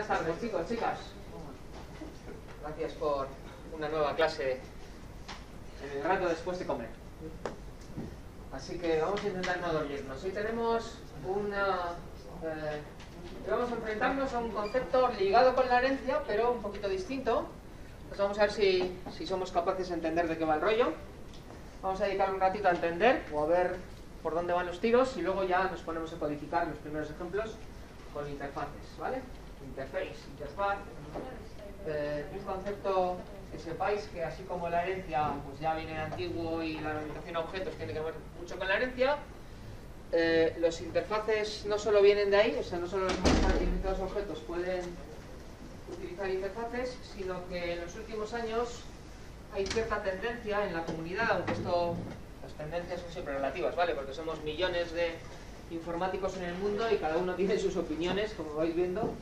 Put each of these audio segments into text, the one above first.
Buenas tardes, chicos, chicas. Gracias por una nueva clase en el rato después de comer. Así que vamos a intentar no dormirnos. Hoy tenemos una... Eh, vamos a enfrentarnos a un concepto ligado con la herencia, pero un poquito distinto. Pues vamos a ver si, si somos capaces de entender de qué va el rollo. Vamos a dedicar un ratito a entender o a ver por dónde van los tiros y luego ya nos ponemos a codificar los primeros ejemplos con interfaces, ¿vale? Interface, interfaz. Eh, un concepto que sepáis que así como la herencia pues ya viene antiguo y la orientación a objetos tiene que ver mucho con la herencia, eh, los interfaces no solo vienen de ahí, o sea, no solo los más objetos pueden utilizar interfaces, sino que en los últimos años hay cierta tendencia en la comunidad, aunque esto, las tendencias son siempre relativas, ¿vale? Porque somos millones de informáticos en el mundo y cada uno tiene sus opiniones, como vais viendo.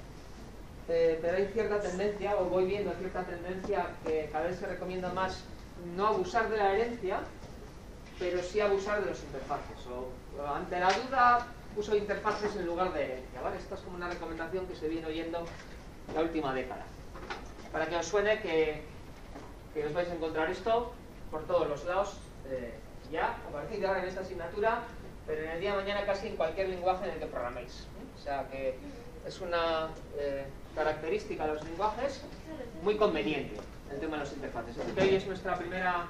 Eh, pero hay cierta tendencia, o voy viendo cierta tendencia, que cada vez se recomienda más no abusar de la herencia, pero sí abusar de los interfaces. O, ante la duda, uso interfaces en lugar de herencia, ¿vale? Esta es como una recomendación que se viene oyendo la última década. Para que os suene que, que os vais a encontrar esto por todos los lados, eh, ya, a partir ahora en esta asignatura, pero en el día de mañana casi en cualquier lenguaje en el que programéis. O sea que es una eh, característica de los lenguajes muy conveniente el tema de los interfaces. Así que hoy es nuestra primera,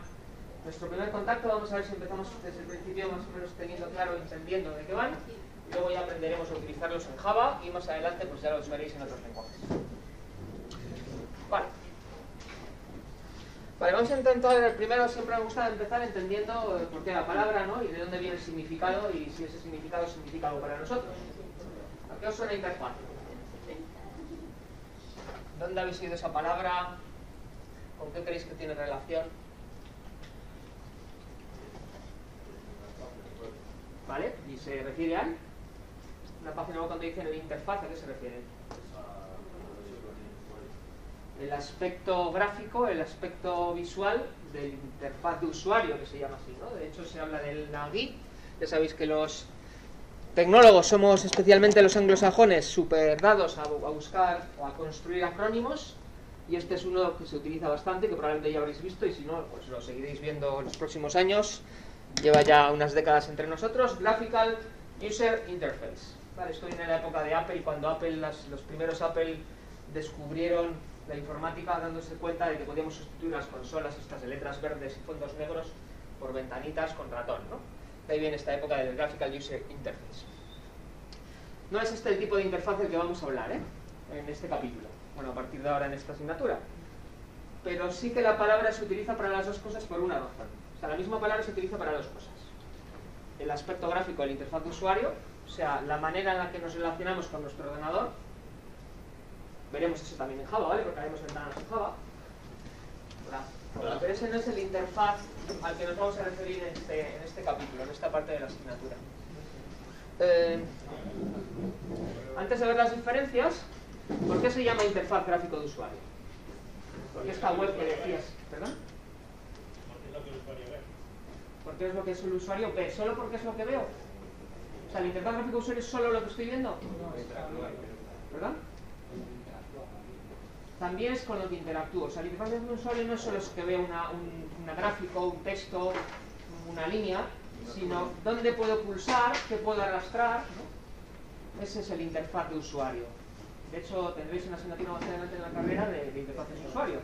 nuestro primer contacto. Vamos a ver si empezamos desde el principio más o menos teniendo claro, entendiendo de qué van. Luego ya aprenderemos a utilizarlos en Java y más adelante pues ya los veréis en otros lenguajes. Vale. Vale, vamos a intentar, primero siempre me gusta empezar entendiendo por qué la palabra, ¿no? Y de dónde viene el significado y si ese significado significa algo para nosotros. ¿A qué os suena interfaz? ¿Dónde habéis oído esa palabra? ¿Con qué creéis que tiene relación? ¿Vale? ¿Y se refiere a? Una página web cuando dicen el interfaz, ¿a qué se refiere? el aspecto gráfico, el aspecto visual del interfaz de usuario, que se llama así, ¿no? De hecho, se habla del NAGI. Ya sabéis que los tecnólogos somos, especialmente los anglosajones, super dados a, buscar o a construir acrónimos, y este es uno que se utiliza bastante, que probablemente ya habréis visto, y si no, pues lo seguiréis viendo en los próximos años. Lleva ya unas décadas entre nosotros. Graphical User Interface. Vale, esto viene de la época de Apple, cuando Apple, las, los primeros Apple descubrieron la informática dándose cuenta de que podíamos sustituir las consolas estas de letras verdes y fondos negros por ventanitas con ratón, ¿no? De ahí viene esta época del Graphical User Interface. No es este el tipo de interfaz del que vamos a hablar, ¿eh? En este capítulo. Bueno, a partir de ahora en esta asignatura. Pero sí que la palabra se utiliza para las dos cosas por una razón. O sea, la misma palabra se utiliza para dos cosas. El aspecto gráfico del interfaz de usuario, o sea, la manera en la que nos relacionamos con nuestro ordenador, Veremos eso también en Java, ¿vale? Porque haremos ventanas en Java. Hola. Pero ese no es el interfaz al que nos vamos a referir en este, en este capítulo, en esta parte de la asignatura. Eh, antes de ver las diferencias, ¿por qué se llama interfaz gráfico de usuario? Porque esta web que decías, ¿perdón? Porque es lo que es el usuario ve, solo porque es lo que veo. O sea, el interfaz gráfico de usuario es solo lo que estoy viendo. ¿Verdad? También es con lo que interactúo. O sea, la interfaz de un usuario no es solo que vea una, un gráfico, un texto, una línea, sino dónde puedo pulsar, qué puedo arrastrar. Ese es el interfaz de usuario. De hecho, tendréis una asignatura más adelante en la carrera de, de interfaces de usuario.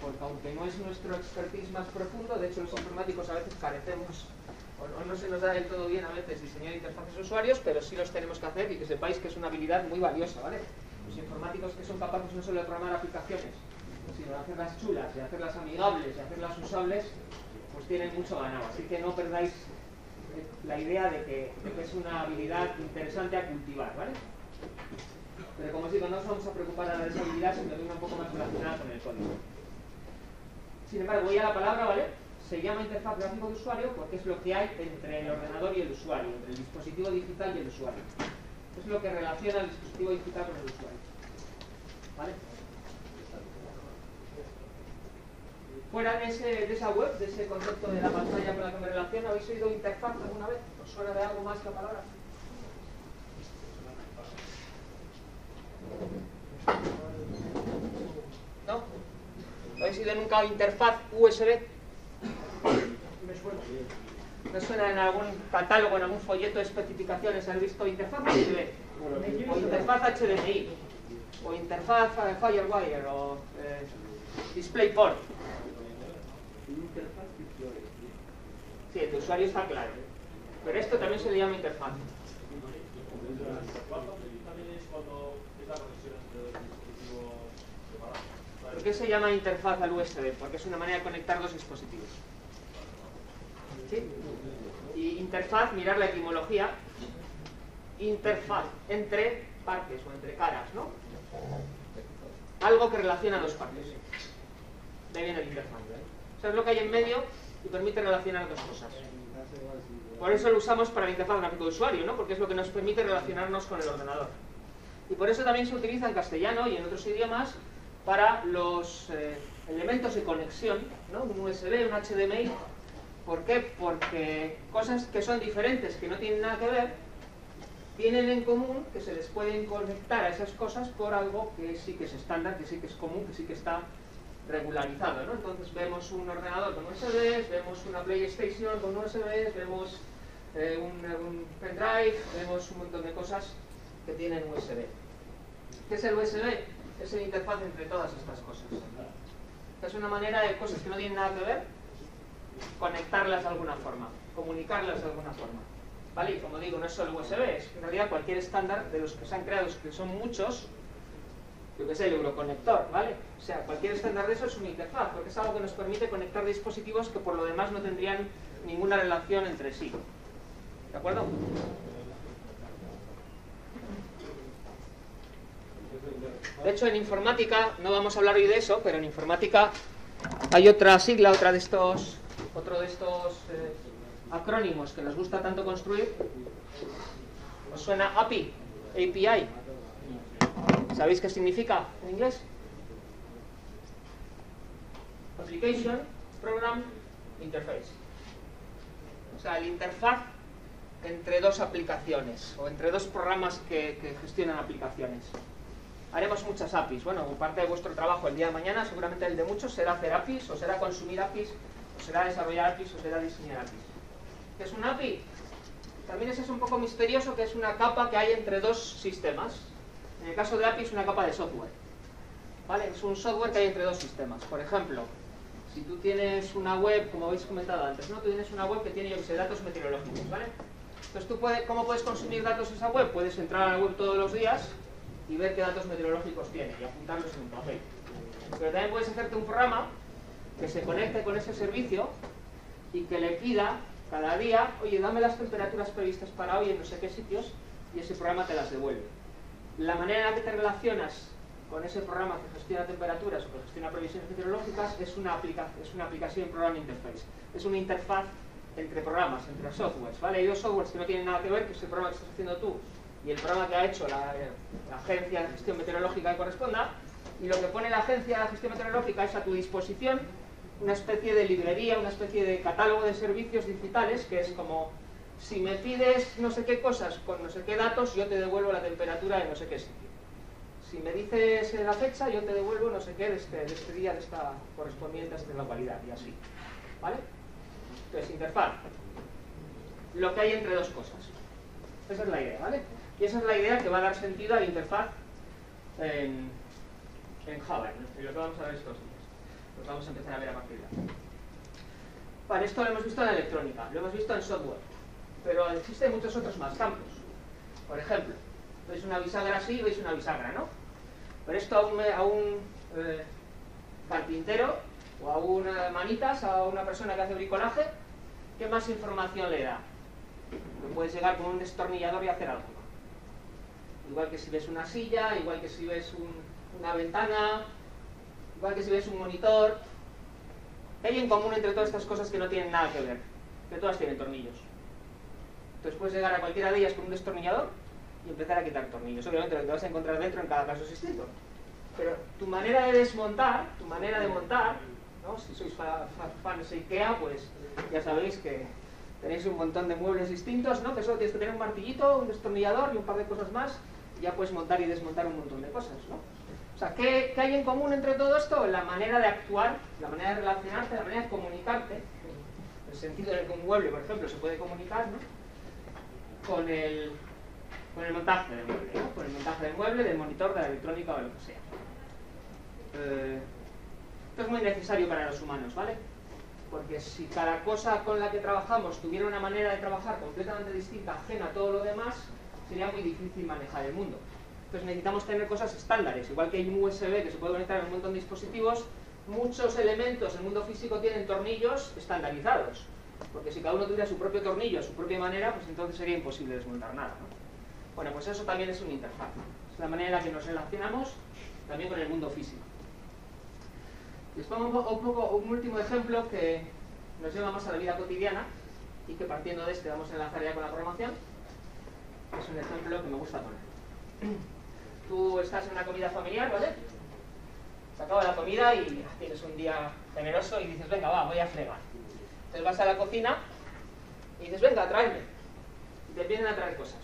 Porque aunque no es nuestro expertise más profundo, de hecho los informáticos a veces carecemos, o no, se nos da del todo bien a veces diseñar interfaces usuarios, pero sí los tenemos que hacer y que sepáis que es una habilidad muy valiosa, ¿vale? Informáticos que son capaces no solo de programar aplicaciones, sino de hacerlas chulas, de hacerlas amigables, de hacerlas usables, pues tienen mucho ganado. Así que no perdáis la idea de que, de que es una habilidad interesante a cultivar, ¿vale? Pero como os digo, no nos vamos a preocupar ahora de esa habilidad, sino de una un poco más relacionada con el código. Sin embargo, voy a la palabra, ¿vale? Se llama interfaz gráfico de usuario porque es lo que hay entre el ordenador y el usuario, entre el dispositivo digital y el usuario. Es lo que relaciona el dispositivo digital con el usuario. ¿Vale? Fuera de, ese, de, esa web, de ese concepto de la pantalla con la que me relaciono, ¿habéis oído interfaz alguna vez? ¿Os suena de algo más que palabras? ¿No? ¿No habéis oído nunca interfaz USB? Me suena. ¿No suena en algún catálogo, en algún folleto de especificaciones? ¿Habéis visto interfaz USB? O interfaz HDMI. O interfaz Firewire? O eh, DisplayPort? Sí, el usuario está claro. Pero esto también se le llama interfaz. ¿Por qué se llama interfaz al USB? Porque es una manera de conectar dos dispositivos. ¿Sí? Y interfaz, mirar la etimología, interfaz, entre partes o entre caras, ¿no? Algo que relaciona dos partes. De ahí viene el interfaz. O sea, es lo que hay en medio y permite relacionar dos cosas. Por eso lo usamos para la interfaz gráfico de usuario, ¿no? Porque es lo que nos permite relacionarnos con el ordenador. Y por eso también se utiliza en castellano y en otros idiomas para los eh, elementos de conexión, ¿no? Un USB, un HDMI. ¿Por qué? Porque cosas que son diferentes, que no tienen nada que ver, tienen en común que se les pueden conectar a esas cosas por algo que sí que es estándar, que sí que es común, que sí que está regularizado, ¿no? Entonces vemos un ordenador con USBs, vemos una PlayStation con USBs, vemos eh, un, pendrive, vemos un montón de cosas que tienen USB. ¿Qué es el USB? Es el interfaz entre todas estas cosas. Es una manera de cosas que no tienen nada que ver, conectarlas de alguna forma, comunicarlas de alguna forma. ¿Vale? Y como digo, no es solo USB, es en realidad cualquier estándar de los que se han creado, que son muchos, yo que sé, el Euroconector, ¿vale? O sea, cualquier estándar de eso es una interfaz, porque es algo que nos permite conectar dispositivos que por lo demás no tendrían ninguna relación entre sí. ¿De acuerdo? De hecho, en informática, no vamos a hablar hoy de eso, pero en informática hay otra sigla, otra de estos, otro de estos eh, acrónimos que nos gusta tanto construir. ¿Os suena API? API. ¿Sabéis qué significa en inglés? Application, Program, Interface. O sea, el interfaz entre dos aplicaciones o entre dos programas que, que gestionan aplicaciones. Haremos muchas APIs. Bueno, parte de vuestro trabajo el día de mañana, seguramente el de muchos, será hacer APIs, o será consumir APIs, o será desarrollar APIs, o será diseñar APIs. ¿Qué es un API? También ese es un poco misterioso, que es una capa que hay entre dos sistemas. En el caso de API es una capa de software. ¿Vale? Es un software que hay entre dos sistemas. Por ejemplo, si tú tienes una web, como habéis comentado antes, ¿no? Tú tienes una web que tiene, yo que sé, datos meteorológicos, ¿vale? Entonces, ¿tú puedes, ¿cómo puedes consumir datos en esa web? Puedes entrar a la web todos los días y ver qué datos meteorológicos tiene y apuntarlos en un papel. Pero también puedes hacerte un programa que se conecte con ese servicio y que le pida cada día, oye, dame las temperaturas previstas para hoy en no sé qué sitios y ese programa te las devuelve. La manera en la que te relacionas con ese programa que gestiona temperaturas o que gestiona previsiones meteorológicas es una, es una aplicación Program Interface. Es una interfaz entre programas, entre softwares. ¿vale? Hay dos softwares que no tienen nada que ver, que es el programa que estás haciendo tú y el programa que ha hecho la, la agencia de gestión meteorológica que corresponda. Y lo que pone la agencia de gestión meteorológica es a tu disposición una especie de librería, una especie de catálogo de servicios digitales que es como si me pides no sé qué cosas con no sé qué datos, yo te devuelvo la temperatura de no sé qué sitio. Si me dices la fecha, yo te devuelvo no sé qué de este, este día, de esta correspondiente a esta localidad, y así. ¿Vale? Entonces, interfaz. Lo que hay entre dos cosas. Esa es la idea, ¿vale? Y esa es la idea que va a dar sentido a la interfaz en, en Java, y lo que vamos a ver estos días. Vamos a empezar a ver a partir de ahora. Esto lo hemos visto en electrónica, lo hemos visto en software pero existen muchos otros más campos. Por ejemplo, veis una bisagra así, veis una bisagra, ¿no? Pero esto a un, a un eh, carpintero o a una manitas, a una persona que hace bricolaje, ¿qué más información le da? No puedes llegar con un destornillador y hacer algo. Igual que si ves una silla, igual que si ves una ventana, igual que si ves un monitor. ¿Qué hay en común entre todas estas cosas que no tienen nada que ver? Que todas tienen tornillos. Entonces puedes llegar a cualquiera de ellas con un destornillador y empezar a quitar tornillos. Obviamente lo que te vas a encontrar dentro en cada caso es distinto. Pero tu manera de desmontar, tu manera de montar, ¿no? si sois fans de IKEA, pues ya sabéis que tenéis un montón de muebles distintos, ¿no? que solo tienes que tener un martillito, un destornillador y un par de cosas más, y ya puedes montar y desmontar un montón de cosas. ¿no? O sea, ¿qué, ¿qué, hay en común entre todo esto? La manera de actuar, la manera de relacionarte, la manera de comunicarte. El sentido en el que un mueble, por ejemplo, se puede comunicar, ¿no? Con el, con el montaje del mueble, ¿no? Con el montaje del mueble, del monitor, de la electrónica o de lo que sea. Eh, esto es muy necesario para los humanos, ¿vale? Porque si cada cosa con la que trabajamos tuviera una manera de trabajar completamente distinta, ajena a todo lo demás, sería muy difícil manejar el mundo. Entonces necesitamos tener cosas estándares, igual que hay un USB que se puede conectar en un montón de dispositivos, muchos elementos en el mundo físico tienen tornillos estandarizados, porque si cada uno tuviera su propio tornillo, su propia manera, pues entonces sería imposible desmontar nada. ¿no? Bueno, pues eso también es una interfaz, es la manera en la que nos relacionamos también con el mundo físico. Les pongo un, un, poco, un último ejemplo que nos lleva más a la vida cotidiana y que partiendo de este vamos a enlazar ya con la programación. Es un ejemplo que me gusta poner. Tú estás en una comida familiar, ¿vale? Se acaba la comida y tienes un día generoso y dices, venga, va, voy a fregar. Entonces vas a la cocina y dices, venga, tráeme. Y te vienen a traer cosas.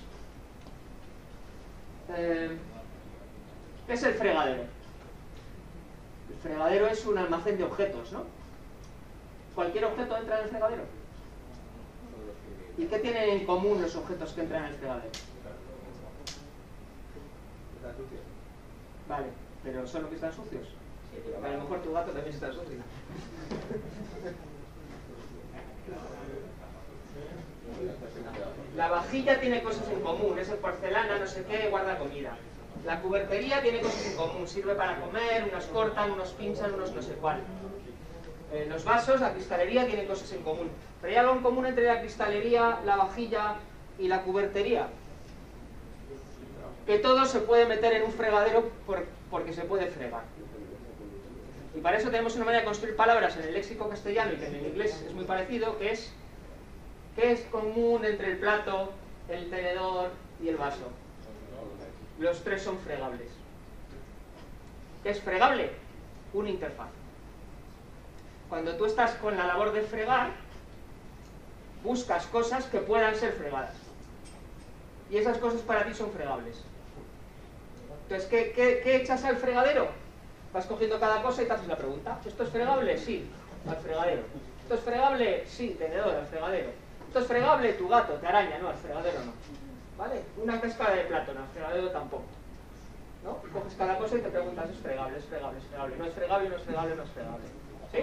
Eh, ¿Qué es el fregadero? El fregadero es un almacén de objetos, ¿no? ¿Cualquier objeto entra en el fregadero? ¿Y qué tienen en común los objetos que entran en el fregadero? Vale, pero solo que están sucios. A lo mejor tu gato también está sucio. La vajilla tiene cosas en común, es el porcelana, no sé qué, guarda comida. La cubertería tiene cosas en común, sirve para comer, unos cortan, unos pinchan, unos no sé cuál. Eh, los vasos, la cristalería tienen cosas en común. Pero hay algo en común entre la cristalería, la vajilla y la cubertería. Que todo se puede meter en un fregadero por, porque se puede fregar. Y para eso tenemos una manera de construir palabras en el léxico castellano y que en el inglés es muy parecido, que es ¿qué es común entre el plato, el tenedor y el vaso? Los tres son fregables. ¿Qué es fregable? Una interfaz. Cuando tú estás con la labor de fregar, buscas cosas que puedan ser fregadas. Y esas cosas para ti son fregables. Entonces, ¿qué, qué, qué echas al fregadero? Vas cogiendo cada cosa y te haces la pregunta. ¿Esto es fregable? Sí, al fregadero. ¿Esto es fregable? Sí, tenedor, al fregadero. ¿Esto es fregable? Tu gato, te araña, no, al fregadero no. ¿Vale? Una cáscara de plátano, al fregadero tampoco. ¿No? Coges cada cosa y te preguntas, ¿es fregable? ¿Es fregable? ¿Es fregable? No es fregable, no es fregable, no es fregable. ¿Sí?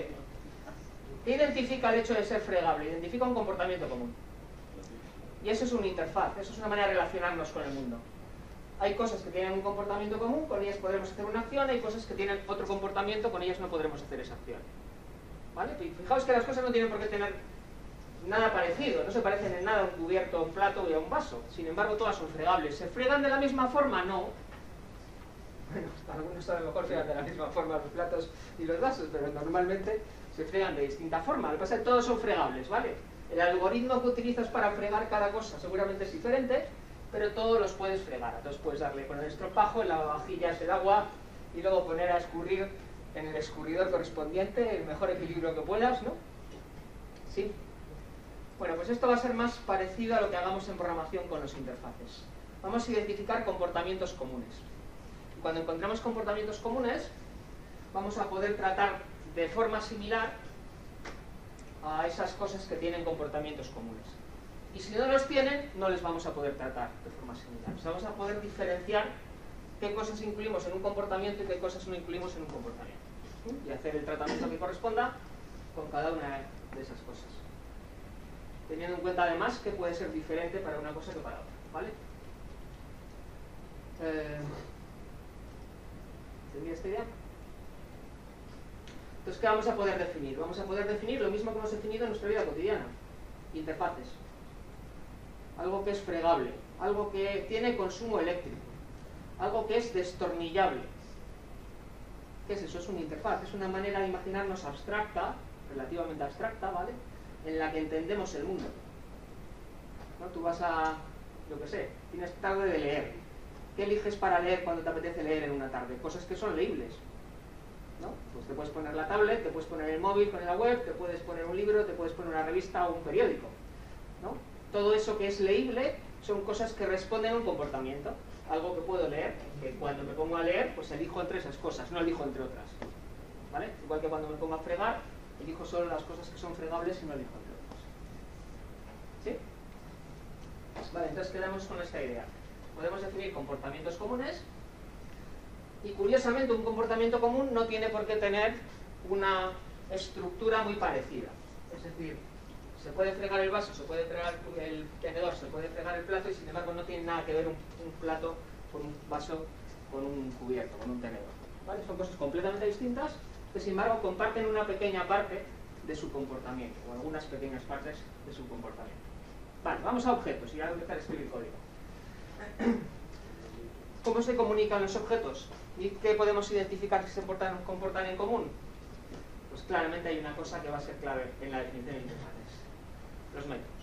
¿Qué identifica el hecho de ser fregable? Identifica un comportamiento común. Y eso es una interfaz, eso es una manera de relacionarnos con el mundo. Hay cosas que tienen un comportamiento común, con ellas podremos hacer una acción, hay cosas que tienen otro comportamiento, con ellas no podremos hacer esa acción. ¿Vale? Fijaos que las cosas no tienen por qué tener nada parecido, no se parecen en nada a un cubierto, a un plato y a un vaso. Sin embargo, todas son fregables. ¿Se fregan de la misma forma? No. Bueno, algunos a lo mejor fregan de la misma forma los platos y los vasos, pero normalmente se fregan de distinta forma. Lo que pasa es que todos son fregables, ¿vale? El algoritmo que utilizas para fregar cada cosa seguramente es diferente, pero todos los puedes fregar. Entonces puedes darle con el estropajo, en la vajilla el agua y luego poner a escurrir en el escurridor correspondiente el mejor equilibrio que puedas, ¿no? ¿Sí? Bueno, pues esto va a ser más parecido a lo que hagamos en programación con los interfaces. Vamos a identificar comportamientos comunes. Cuando encontramos comportamientos comunes, vamos a poder tratar de forma similar a esas cosas que tienen comportamientos comunes. Y si no los tienen, no les vamos a poder tratar de forma similar. O vamos a poder diferenciar qué cosas incluimos en un comportamiento y qué cosas no incluimos en un comportamiento. Y hacer el tratamiento que corresponda con cada una de esas cosas teniendo en cuenta además que puede ser diferente para una cosa que para otra, ¿vale? Eh, esta idea? Entonces, ¿qué vamos a poder definir? Vamos a poder definir lo mismo que hemos definido en nuestra vida cotidiana. Interfaces. Algo que es fregable. Algo que tiene consumo eléctrico. Algo que es destornillable. ¿Qué es eso? Es una interfaz. Es una manera de imaginarnos abstracta, relativamente abstracta, ¿vale? en la que entendemos el mundo. ¿No? Tú vas a, yo qué sé, tienes tarde de leer. ¿Qué eliges para leer cuando te apetece leer en una tarde? Cosas que son leíbles. ¿no? Pues te puedes poner la tablet, te puedes poner el móvil con la web, te puedes poner un libro, te puedes poner una revista o un periódico. ¿no? Todo eso que es leíble son cosas que responden a un comportamiento. algo que puedo leer, que cuando me pongo a leer, pues elijo entre esas cosas, no elijo entre otras. ¿Vale? Igual que cuando me pongo a fregar, elijo solo las cosas que son fregables y no elijo entre otras. ¿Sí? Vale, entonces quedamos con esta idea. Podemos definir comportamientos comunes y curiosamente un comportamiento común no tiene por qué tener una estructura muy parecida. Es decir, se puede fregar el vaso, se puede fregar el tenedor, se puede fregar el plato y sin embargo no tiene nada que ver un, plato con un vaso, con un cubierto, con un tenedor. Son cosas completamente distintas que sin embargo comparten una pequeña parte de su comportamiento o algunas pequeñas partes de su comportamiento. Vale, vamos a objetos y ya voy a empezar a escribir código. ¿Cómo se comunican los objetos? ¿Y qué podemos identificar que se comportan en común? Pues claramente hay una cosa que va a ser clave en la definición de interfaces. Los métodos.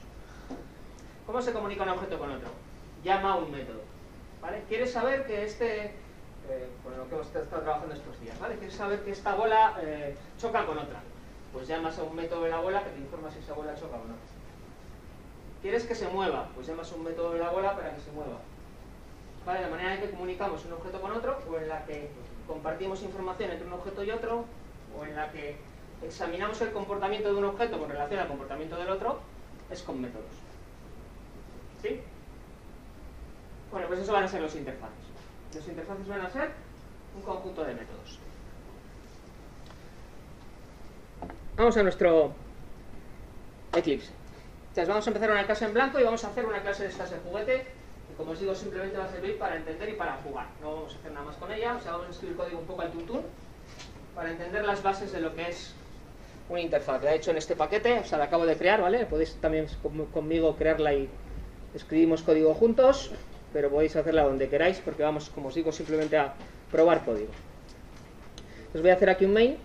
¿Cómo se comunica un objeto con otro? Llama a un método. ¿Quieres saber que este, eh, por lo que hemos estado trabajando estos días, ¿vale? ¿Quieres saber que esta bola eh, choca con otra? Pues llamas a un método de la bola que te informa si esa bola choca o no. ¿Quieres que se mueva? Pues llamas a un método de la bola para que se mueva. ¿Vale? La manera en que comunicamos un objeto con otro o en la que compartimos información entre un objeto y otro o en la que examinamos el comportamiento de un objeto con relación al comportamiento del otro, es con métodos. ¿Sí? Bueno, pues eso van a ser los interfaces. Los interfaces van a ser un conjunto de métodos. Vamos a nuestro Eclipse. Entonces vamos a empezar una clase en blanco y vamos a hacer una clase de estas de juguete que como os digo simplemente va a servir para entender y para jugar. No vamos a hacer nada más con ella, o sea, vamos a escribir código un poco al tuntún para entender las bases de lo que es una interfaz. La he hecho en este paquete, o sea, la acabo de crear, ¿vale? Podéis también conmigo crearla y escribimos código juntos, pero podéis hacerla donde queráis porque vamos, como os digo, simplemente a probar código. Os voy a hacer aquí un main.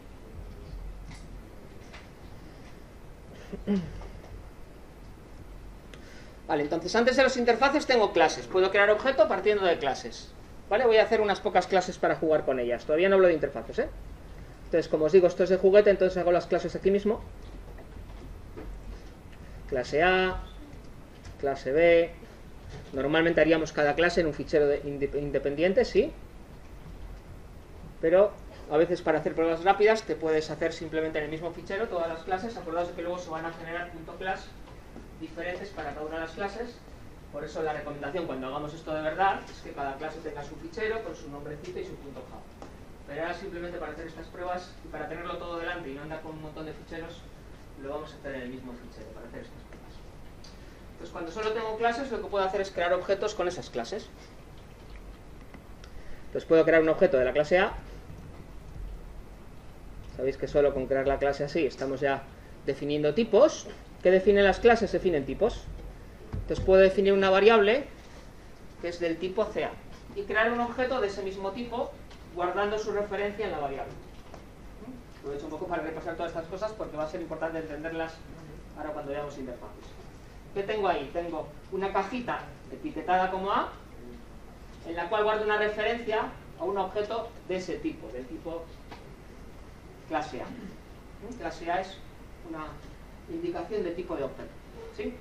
Vale, entonces antes de las interfaces tengo clases. Puedo crear objeto partiendo de clases. ¿Vale? Voy a hacer unas pocas clases para jugar con ellas. Todavía no hablo de interfaces, ¿eh? Entonces, como os digo, esto es de juguete, entonces hago las clases aquí mismo. Clase A, clase B. Normalmente haríamos cada clase en un fichero independiente, sí. Pero a veces para hacer pruebas rápidas te puedes hacer simplemente en el mismo fichero todas las clases. Acordaos que luego se van a generar .class diferentes para cada una de las clases. Por eso la recomendación cuando hagamos esto de verdad es que cada clase tenga su fichero con su nombrecito y su punto .java. Pero ahora simplemente para hacer estas pruebas y para tenerlo todo delante y no andar con un montón de ficheros, lo vamos a hacer en el mismo fichero para hacer estas pruebas. Entonces cuando solo tengo clases, lo que puedo hacer es crear objetos con esas clases. Entonces puedo crear un objeto de la clase A. Sabéis que solo con crear la clase así estamos ya definiendo tipos. ¿Qué definen las clases? Definen tipos. Entonces puedo definir una variable que es del tipo CA y crear un objeto de ese mismo tipo guardando su referencia en la variable. Lo he hecho un poco para repasar todas estas cosas porque va a ser importante entenderlas ahora cuando veamos interfaces. ¿Qué tengo ahí? Tengo una cajita etiquetada como A, en la cual guardo una referencia a un objeto de ese tipo, del tipo clase A. Clase A es una indicación de tipo de objeto. ¿Sí?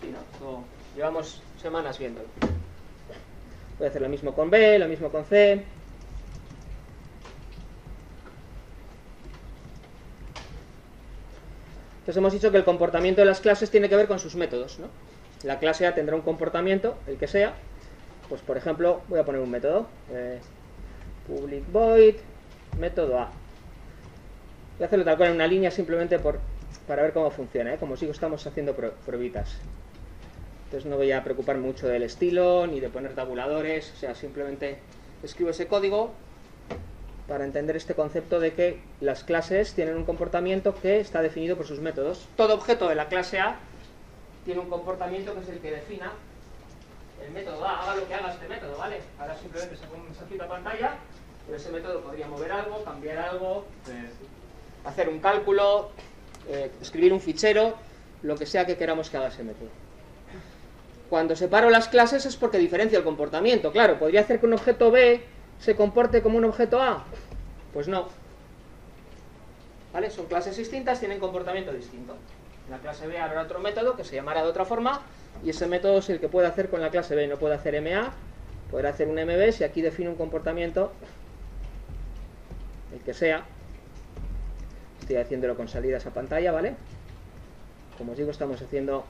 Sí, ¿no? llevamos semanas viéndolo. Voy a hacer lo mismo con B, lo mismo con C. Hemos dicho que el comportamiento de las clases tiene que ver con sus métodos. ¿no? La clase A tendrá un comportamiento, el que sea. Pues por ejemplo, voy a poner un método. Eh, public void, método A. Voy a hacerlo tal cual en una línea simplemente por, para ver cómo funciona. ¿eh? Como sigo, estamos haciendo pruebitas. Entonces no voy a preocupar mucho del estilo, ni de poner tabuladores. O sea, simplemente escribo ese código para entender este concepto de que las clases tienen un comportamiento que está definido por sus métodos. Todo objeto de la clase A tiene un comportamiento que es el que defina el método A. Haga lo que haga este método, ¿vale? Ahora simplemente se pone un mensajito a pantalla, pero ese método podría mover algo, cambiar algo, hacer un cálculo, eh, escribir un fichero, lo que sea que queramos que haga ese método. Cuando separo las clases es porque diferencia el comportamiento. Claro, podría hacer que un objeto B se comporte como un objeto A? Pues no. ¿Vale? Son clases distintas, tienen comportamiento distinto. la clase B habrá otro método que se llamará de otra forma y ese método es el que puede hacer con la clase B. No puede hacer MA poder hacer un MB si aquí define un comportamiento, el que sea, estoy haciéndolo con salida a pantalla, ¿vale? Como os digo, estamos haciendo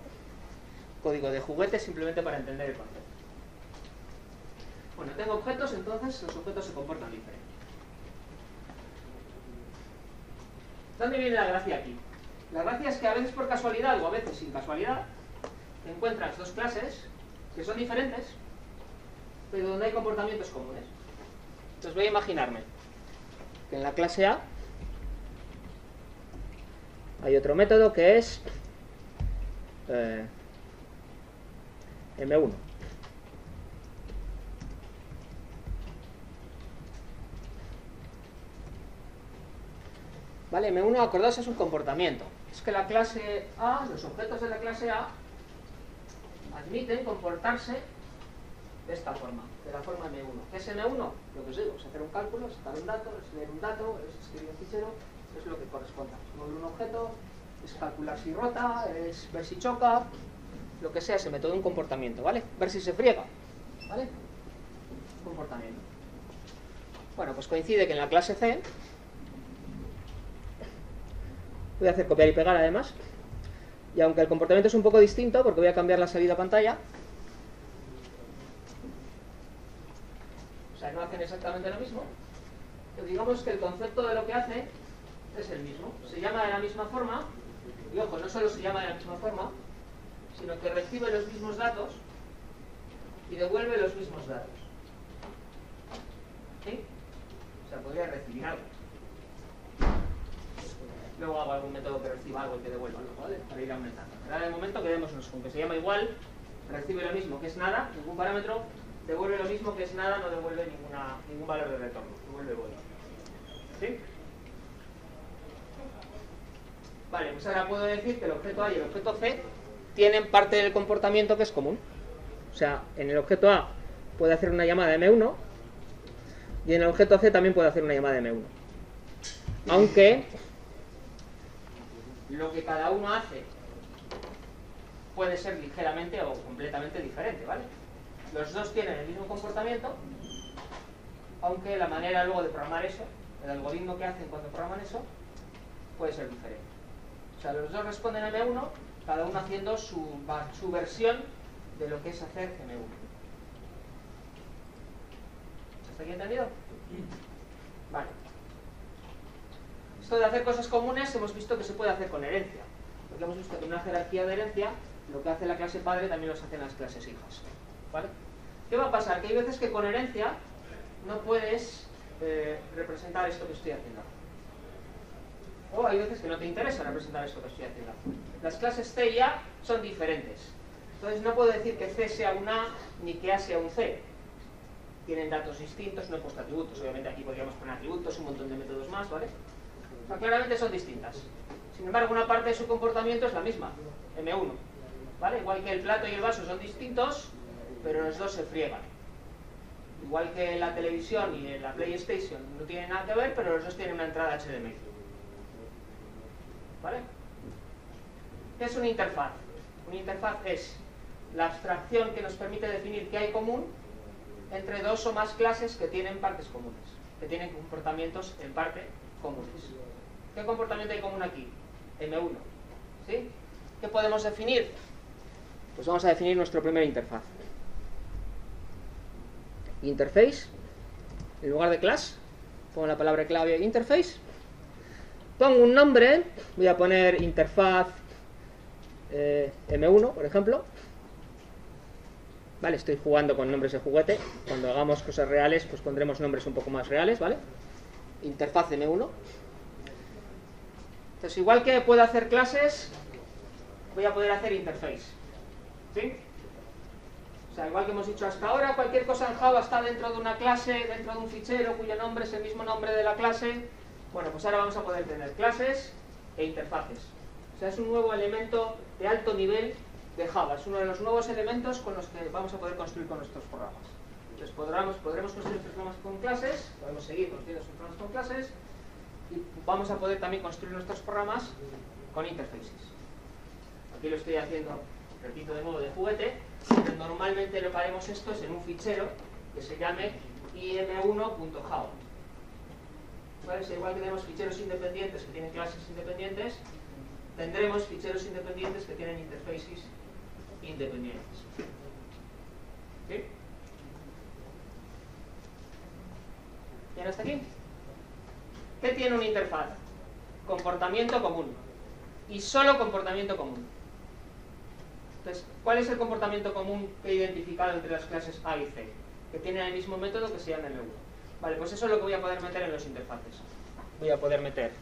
código de juguete simplemente para entender el concepto. Bueno, tengo objetos, entonces los objetos se comportan diferente. ¿Dónde viene la gracia aquí? La gracia es que a veces por casualidad o a veces sin casualidad encuentras dos clases que son diferentes, pero donde hay comportamientos comunes. Entonces voy a imaginarme que en la clase A hay otro método que es eh, M1. Vale, M1, acordaos, es un comportamiento. Es que la clase A, los objetos de la clase A, admiten comportarse de esta forma, de la forma M1. ¿Qué es M1? Lo que os digo, es hacer un cálculo, es sacar un dato, es leer un dato, es escribir un fichero, es lo que corresponda. Es mover un objeto, es calcular si rota, es ver si choca, lo que sea, ese método, un comportamiento, ¿vale? Ver si se friega, ¿vale? Comportamiento. Bueno, pues coincide que en la clase C voy a hacer copiar y pegar además. Y aunque el comportamiento es un poco distinto porque voy a cambiar la salida pantalla. O sea, no hacen exactamente lo mismo. Pero digamos que el concepto de lo que hace es el mismo. Se llama de la misma forma. Y ojo, no solo se llama de la misma forma sino que recibe los mismos datos y devuelve los mismos datos. ¿sí? o sea, podría recibir algo luego hago algún método que reciba algo y que devuelva algo, ¿vale? Para ir aumentando. Ahora de momento quedémonos con que se llama igual, recibe lo mismo que es nada, ningún parámetro, devuelve lo mismo que es nada, no devuelve ninguna, ningún valor de retorno, devuelve void. ¿Sí? Vale, pues ahora puedo decir que el objeto A y el objeto C tienen parte del comportamiento que es común. O sea, en el objeto A puede hacer una llamada M1 y en el objeto C también puede hacer una llamada M1. Aunque lo que cada uno hace puede ser ligeramente o completamente diferente, ¿vale? Los dos tienen el mismo comportamiento, aunque la manera luego de programar eso, el algoritmo que hacen cuando programan eso, puede ser diferente. O sea, los dos responden a M1, cada uno haciendo su, su versión de lo que es hacer M1. ¿Está aquí entendido? Vale. De hacer cosas comunes hemos visto que se puede hacer con herencia. Porque hemos visto que en una jerarquía de herencia, lo que hace la clase padre también lo hacen las clases hijas. ¿Vale? ¿Qué va a pasar? Que hay veces que con herencia no puedes eh, representar esto que estoy haciendo. O hay veces que no te interesa representar esto que estoy haciendo. Las clases C y A son diferentes. Entonces no puedo decir que C sea un A ni que A sea un C. Tienen datos distintos, no he puesto atributos. Obviamente aquí podríamos poner atributos, un montón de métodos más, ¿vale? Claramente son distintas. Sin embargo, una parte de su comportamiento es la misma, M1. ¿Vale? Igual que el plato y el vaso son distintos, pero los dos se friegan. Igual que la televisión y la PlayStation no tienen nada que ver, pero los dos tienen una entrada HDMI. ¿Vale? ¿Qué es una interfaz? Una interfaz es la abstracción que nos permite definir qué hay común entre dos o más clases que tienen partes comunes, que tienen comportamientos en parte comunes. ¿Qué comportamiento hay común aquí? M1. ¿Sí? ¿Qué podemos definir? Pues vamos a definir nuestro primer interfaz. Interface. En lugar de class, pongo la palabra clave interface. Pongo un nombre, voy a poner interfaz eh, M1, por ejemplo. Vale, estoy jugando con nombres de juguete. Cuando hagamos cosas reales, pues pondremos nombres un poco más reales, ¿vale? Interfaz M1. Entonces, igual que puedo hacer clases, voy a poder hacer interface. ¿Sí? O sea, igual que hemos dicho hasta ahora, cualquier cosa en Java está dentro de una clase, dentro de un fichero cuyo nombre es el mismo nombre de la clase. Bueno, pues ahora vamos a poder tener clases e interfaces. O sea, es un nuevo elemento de alto nivel de Java. Es uno de los nuevos elementos con los que vamos a poder construir con nuestros programas. Entonces podremos, podremos construir programas con clases, podemos seguir construyendo programas con clases, y vamos a poder también construir nuestros programas con interfaces. Aquí lo estoy haciendo, repito de modo de juguete, pero normalmente lo que haremos esto es en un fichero que se llame im1.how. ¿Vale? igual que tenemos ficheros independientes que tienen clases independientes, tendremos ficheros independientes que tienen interfaces independientes. ¿Sí? ¿Bien hasta aquí? ¿Qué tiene una interfaz? Comportamiento común. Y solo comportamiento común. Entonces, ¿cuál es el comportamiento común que he identificado entre las clases A y C? Que tienen el mismo método que se llama M1. Vale, pues eso es lo que voy a poder meter en los interfaces. Voy a poder meter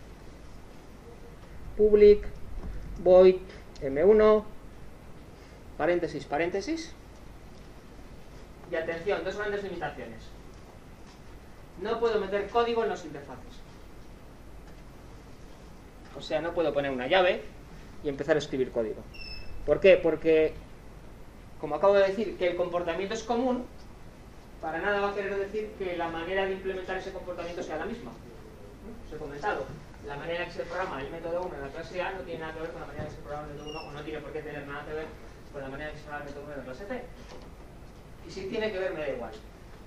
public, void, M1, paréntesis, paréntesis. Y atención, dos grandes limitaciones. No puedo meter código en los interfaces. O sea, no puedo poner una llave y empezar a escribir código. ¿Por qué? Porque, como acabo de decir, que el comportamiento es común, para nada va a querer decir que la manera de implementar ese comportamiento sea la misma. Os he comentado, la manera en que se programa el método 1 en la clase A no tiene nada que ver con la manera en que se programa el método 1, o no tiene por qué tener nada que ver con la manera en que se programa el método 1 en la clase C. Y si tiene que ver, me da igual.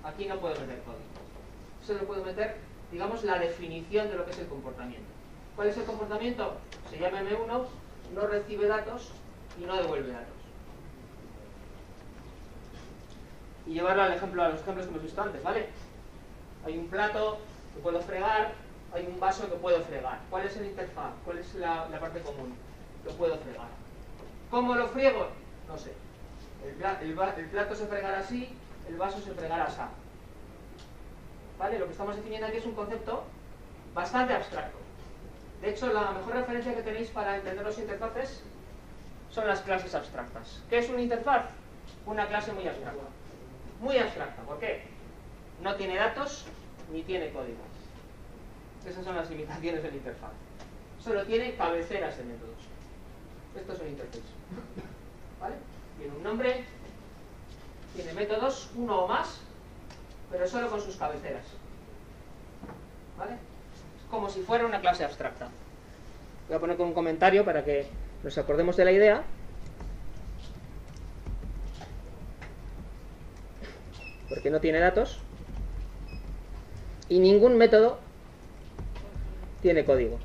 Aquí no puedo meter código. Solo puedo meter, digamos, la definición de lo que es el comportamiento. ¿Cuál es el comportamiento? Se llama M1, no recibe datos y no devuelve datos. Y llevarlo al ejemplo, a los ejemplos que hemos visto antes, ¿vale? Hay un plato que puedo fregar, hay un vaso que puedo fregar. ¿Cuál es el interfaz? ¿Cuál es la, parte común? Lo puedo fregar. ¿Cómo lo friego? No sé. El, el plato se fregará así, el vaso se fregará así. ¿Vale? Lo que estamos definiendo aquí es un concepto bastante abstracto. De hecho, la mejor referencia que tenéis para entender los interfaces son las clases abstractas. ¿Qué es una interfaz? Una clase muy abstracta. Muy abstracta. ¿Por qué? No tiene datos ni tiene código. Esas son las limitaciones de la interfaz. Solo tiene cabeceras de métodos. Esto es un interface. ¿Vale? Tiene un nombre, tiene métodos, uno o más, pero solo con sus cabeceras. ¿Vale? Como si fuera una clase abstracta. Voy a poner con un comentario para que nos acordemos de la idea. Porque no tiene datos. Y ningún método tiene código.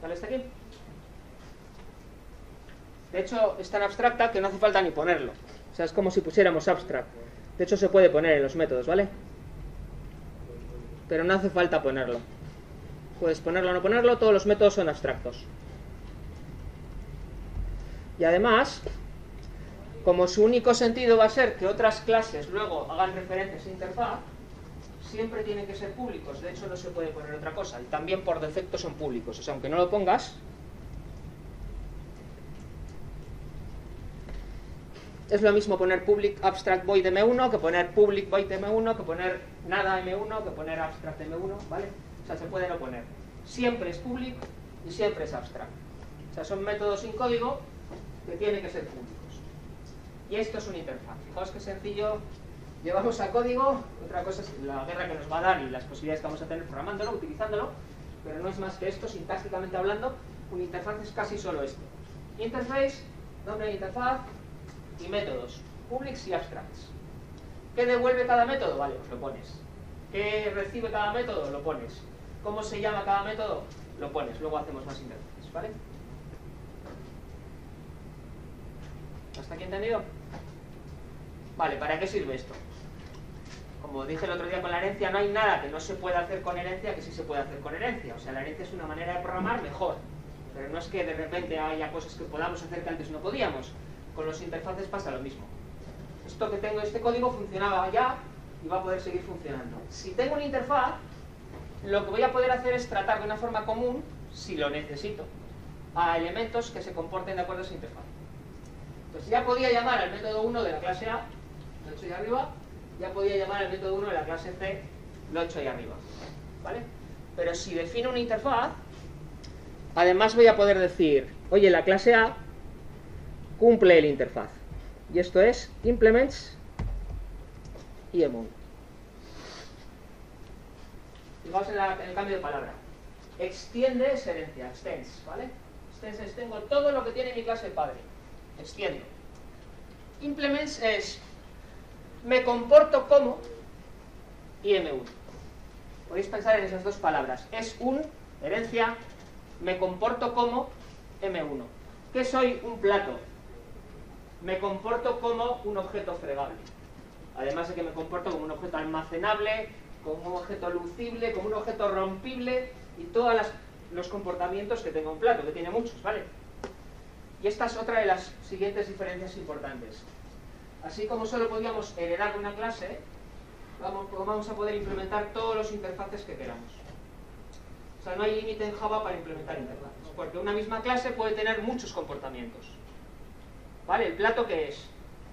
¿Vale hasta aquí? De hecho, es tan abstracta que no hace falta ni ponerlo. O sea, es como si pusiéramos abstract. De hecho, se puede poner en los métodos, ¿vale? Pero no hace falta ponerlo. Puedes ponerlo o no ponerlo, todos los métodos son abstractos. Y además, como su único sentido va a ser que otras clases luego hagan referencias a interfaz, siempre tienen que ser públicos. De hecho, no se puede poner otra cosa. Y también por defecto son públicos. O sea, aunque no lo pongas, es lo mismo poner public abstract void m1 que poner public void m1, que poner nada m1, que poner abstract m1, ¿vale? O sea, se puede no poner. Siempre es public y siempre es abstract. O sea, son métodos sin código que tienen que ser públicos. Y esto es una interfaz. Fijaos qué sencillo. Llevamos a código, otra cosa es la guerra que nos va a dar y las posibilidades que vamos a tener programándolo, utilizándolo, pero no es más que esto, sintácticamente hablando, una interfaz es casi solo esto. Interface, nombre de interfaz y métodos, publics y abstracts. ¿Qué devuelve cada método? Vale, pues lo pones. ¿Qué recibe cada método? Lo pones. ¿Cómo se llama cada método? Lo pones. Luego hacemos más interfaces, ¿vale? ¿Hasta aquí entendido? Vale, ¿para qué sirve esto? Como dije el otro día con la herencia, no hay nada que no se pueda hacer con herencia que sí se puede hacer con herencia. O sea, la herencia es una manera de programar mejor. Pero no es que de repente haya cosas que podamos hacer que antes no podíamos. Con los interfaces pasa lo mismo. Esto que tengo, este código funcionaba ya y va a poder seguir funcionando. Si tengo una interfaz, lo que voy a poder hacer es tratar de una forma común, si lo necesito, a elementos que se comporten de acuerdo a esa interfaz. Entonces ya podía llamar al método 1 de la clase A, lo he hecho ahí arriba, ya podía llamar al método 1 de la clase C, lo he hecho ahí arriba. ¿Vale? Pero si defino una interfaz, además voy a poder decir, oye, la clase A cumple el interfaz. Y esto es implements y emon. Fijaos en, en, el cambio de palabra. Extiende es herencia, extends, ¿vale? Extends tengo todo lo que tiene mi clase padre extiendo. Implements es me comporto como y M1. Podéis pensar en esas dos palabras. Es un, herencia, me comporto como M1. ¿Qué soy un plato? Me comporto como un objeto fregable. Además de que me comporto como un objeto almacenable, como un objeto lucible, como un objeto rompible y todos los comportamientos que tenga un plato, que tiene muchos, ¿vale? Y esta es otra de las siguientes diferencias importantes. Así como solo podíamos heredar una clase, vamos, vamos a poder implementar todos los interfaces que queramos. O sea, no hay límite en Java para implementar interfaces, porque una misma clase puede tener muchos comportamientos. ¿Vale? ¿El plato qué es?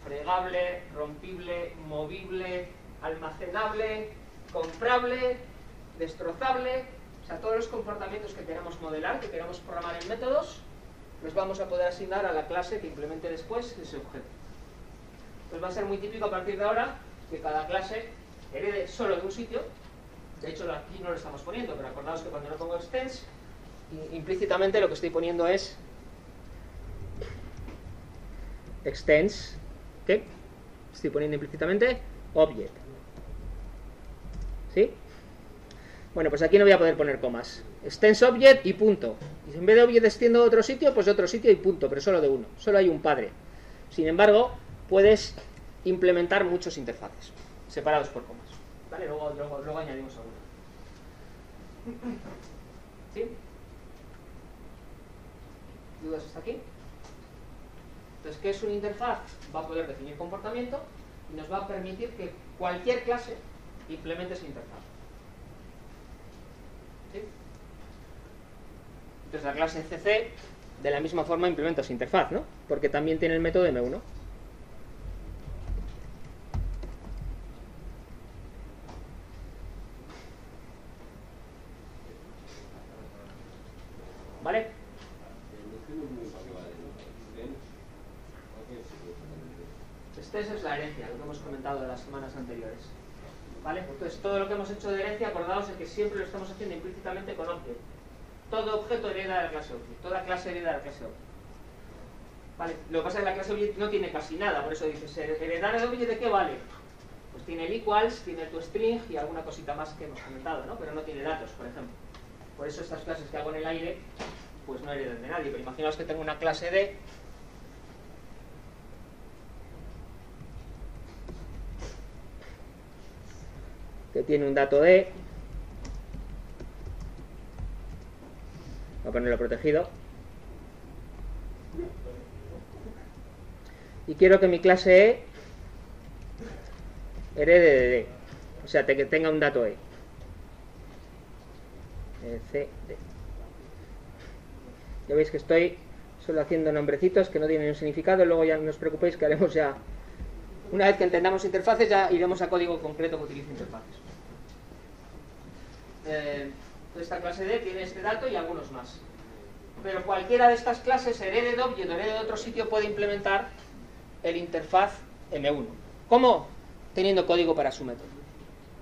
Fregable, rompible, movible, almacenable, comprable, destrozable. O sea, todos los comportamientos que queramos modelar, que queramos programar en métodos, los vamos a poder asignar a la clase que implemente después ese objeto. Pues va a ser muy típico a partir de ahora que cada clase herede solo de un sitio. De hecho, aquí no lo estamos poniendo, pero acordaos que cuando no pongo extends, implícitamente lo que estoy poniendo es extends, ¿qué? Estoy poniendo implícitamente object. ¿Sí? Bueno, pues aquí no voy a poder poner comas. Extends object y punto. Y en vez de object extiendo a otro sitio, pues otro sitio y punto, pero solo de uno. Solo hay un padre. Sin embargo, puedes implementar muchos interfaces, separados por comas. ¿Vale? Luego, luego, añadimos alguno. ¿Sí? ¿Dudas hasta aquí? Entonces, ¿qué es una interfaz? Va a poder definir comportamiento y nos va a permitir que cualquier clase implemente esa interfaz. Entonces, la clase CC de la misma forma implementa su interfaz, ¿no? Porque también tiene el método M1. ¿Vale? Esta es la herencia, lo que hemos comentado de las semanas anteriores. ¿Vale? Entonces, todo lo que hemos hecho de herencia, acordaos de que siempre lo estamos haciendo implícitamente con object. Todo objeto hereda de la clase object. Toda clase hereda de la clase object. ¿Vale? Lo que pasa es que la clase object no tiene casi nada, por eso dices, ¿heredar el object de qué vale? Pues tiene el equals, tiene tu string y alguna cosita más que hemos comentado, ¿no? Pero no tiene datos, por ejemplo. Por eso estas clases que hago en el aire, pues no heredan de nadie. Pero imaginaos que tengo una clase D que tiene un dato D. Voy a ponerlo protegido. Y quiero que mi clase E herede de D. O sea, que tenga un dato E. C, D. Ya veis que estoy solo haciendo nombrecitos que no tienen un significado, luego ya no os preocupéis que haremos ya, una vez que entendamos interfaces, ya iremos a código concreto que utilice interfaces. Eh, esta clase D tiene este dato y algunos más. Pero cualquiera de estas clases, herede de object o herede de otro sitio, puede implementar el interfaz M1. ¿Cómo? Teniendo código para su método.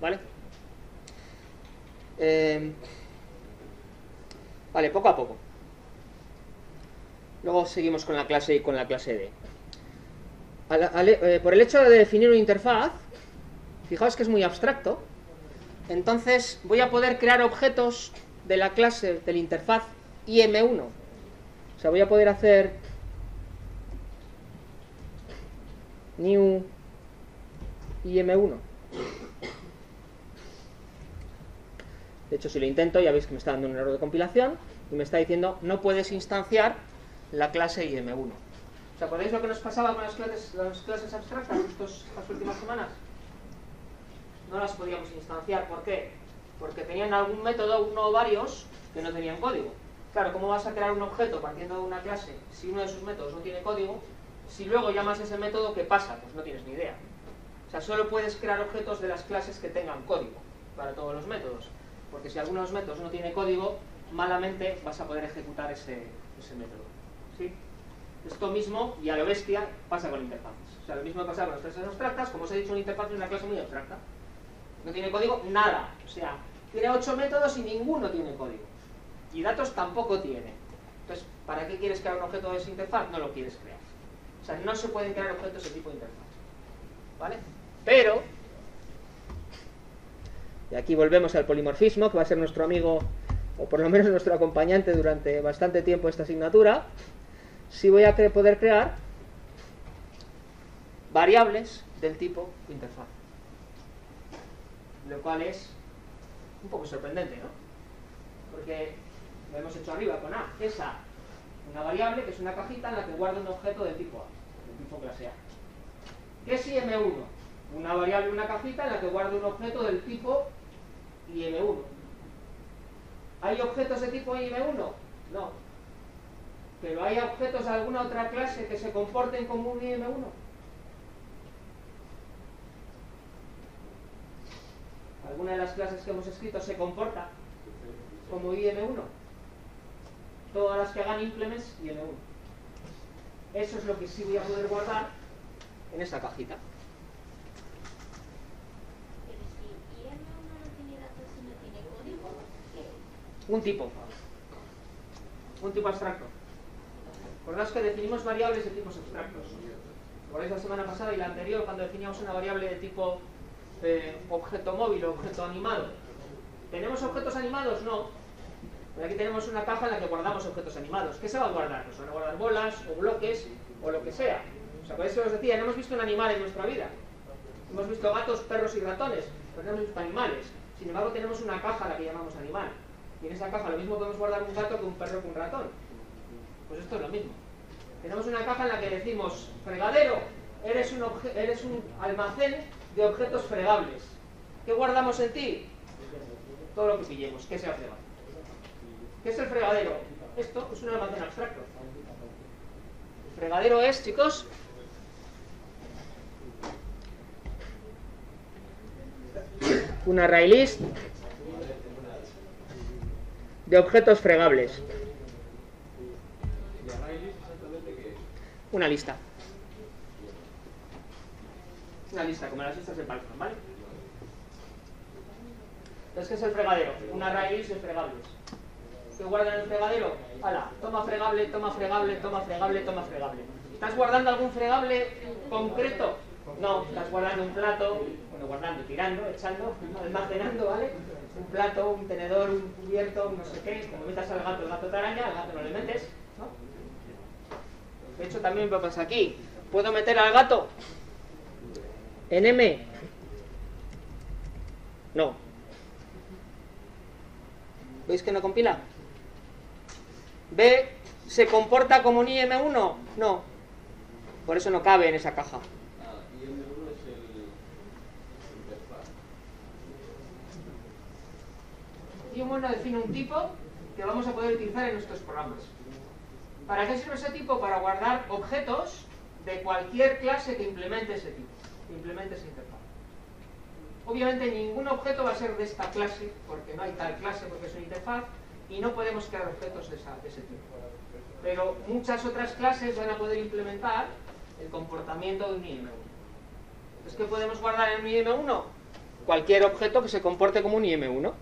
¿Vale? Eh, Vale, poco a poco. Luego seguimos con la clase y con la clase D. Eh, por el hecho de definir una interfaz, fijaos que es muy abstracto, entonces voy a poder crear objetos de la clase de la interfaz IM1. O sea, voy a poder hacer new IM1. De hecho, si lo intento, ya veis que me está dando un error de compilación y me está diciendo no puedes instanciar la clase IM1. O sea, ¿podéis lo que nos pasaba con las clases, las clases abstractas estas últimas semanas? No las podíamos instanciar. ¿Por qué? Porque tenían algún método, uno o varios, que no tenían código. Claro, ¿cómo vas a crear un objeto partiendo de una clase si uno de sus métodos no tiene código? Si luego llamas ese método, ¿qué pasa? Pues no tienes ni idea. O sea, solo puedes crear objetos de las clases que tengan código para todos los métodos porque si alguno de los métodos no tiene código, malamente vas a poder ejecutar ese, método. ¿sí? Esto mismo, y a lo bestia, pasa con interfaces. O sea, lo mismo pasa con las clases abstractas, como os he dicho, una interfaz es una clase muy abstracta. No tiene código nada. O sea, tiene ocho métodos y ninguno tiene código. Y datos tampoco tiene. Entonces, ¿para qué quieres crear un objeto de esa interfaz? No lo quieres crear. O sea, no se pueden crear objetos de tipo interfaz. ¿Vale? Pero, y aquí volvemos al polimorfismo, que va a ser nuestro amigo, o por lo menos nuestro acompañante durante bastante tiempo esta asignatura, sí voy a poder crear variables del tipo interfaz. Lo cual es un poco sorprendente, ¿no? Porque lo hemos hecho arriba con A, es A, una variable que es una cajita en la que guarda un objeto de tipo A, de tipo clase A. ¿Qué es IM1? Una variable, una cajita en la que guarda un objeto del tipo IM1. ¿Hay objetos de tipo IM1? No. ¿Pero hay objetos de alguna otra clase que se comporten como un IM1? ¿Alguna de las clases que hemos escrito se comporta como IM1? Todas las que hagan implements, IM1. Eso es lo que sí voy a poder guardar en esa cajita. Un tipo. Un tipo abstracto. Recordaos que definimos variables de tipos abstractos. ¿Recordáis la semana pasada y la anterior cuando definíamos una variable de tipo eh, objeto móvil o objeto animado? ¿Tenemos objetos animados? No. Pero aquí tenemos una caja en la que guardamos objetos animados. ¿Qué se va a guardar? Pues van a guardar bolas o bloques o lo que sea. O sea, por eso os decía, no hemos visto un animal en nuestra vida. Hemos visto gatos, perros y ratones, pero no hemos visto animales. Sin embargo, tenemos una caja a la que llamamos animal. Y en esa caja lo mismo podemos guardar un gato que un perro que un ratón. Pues esto es lo mismo. Tenemos una caja en la que decimos, fregadero, eres un, eres un almacén de objetos fregables. ¿Qué guardamos en ti? Todo lo que pillemos, que sea fregado. ¿Qué es el fregadero? Esto es un almacén abstracto. El fregadero es, chicos, un array list de objetos fregables. Una lista. Una lista, como las listas de Python, ¿vale? Entonces, ¿qué es el fregadero? Un array list de fregables. ¿Qué guarda en el fregadero? Hala, toma fregable, toma fregable, toma fregable, toma fregable. ¿Estás guardando algún fregable concreto? No, estás guardando un plato, bueno, guardando, tirando, echando, almacenando, ¿vale? un plato, un tenedor, un cubierto, no sé qué, como metas al gato, el gato te araña, al gato no le metes, ¿no? De hecho también me pasa aquí. ¿Puedo meter al gato en M? No. ¿Veis que no compila? ¿B se comporta como un IM1? No. Por eso no cabe en esa caja. y bueno define un tipo que vamos a poder utilizar en nuestros programas. ¿Para qué sirve ese tipo? Para guardar objetos de cualquier clase que implemente ese tipo, que implemente esa interfaz. Obviamente ningún objeto va a ser de esta clase, porque no hay tal clase porque es una interfaz, y no podemos crear objetos de, ese tipo. Pero muchas otras clases van a poder implementar el comportamiento de un IM1. Entonces, ¿qué podemos guardar en un IM1? Cualquier objeto que se comporte como un IM1.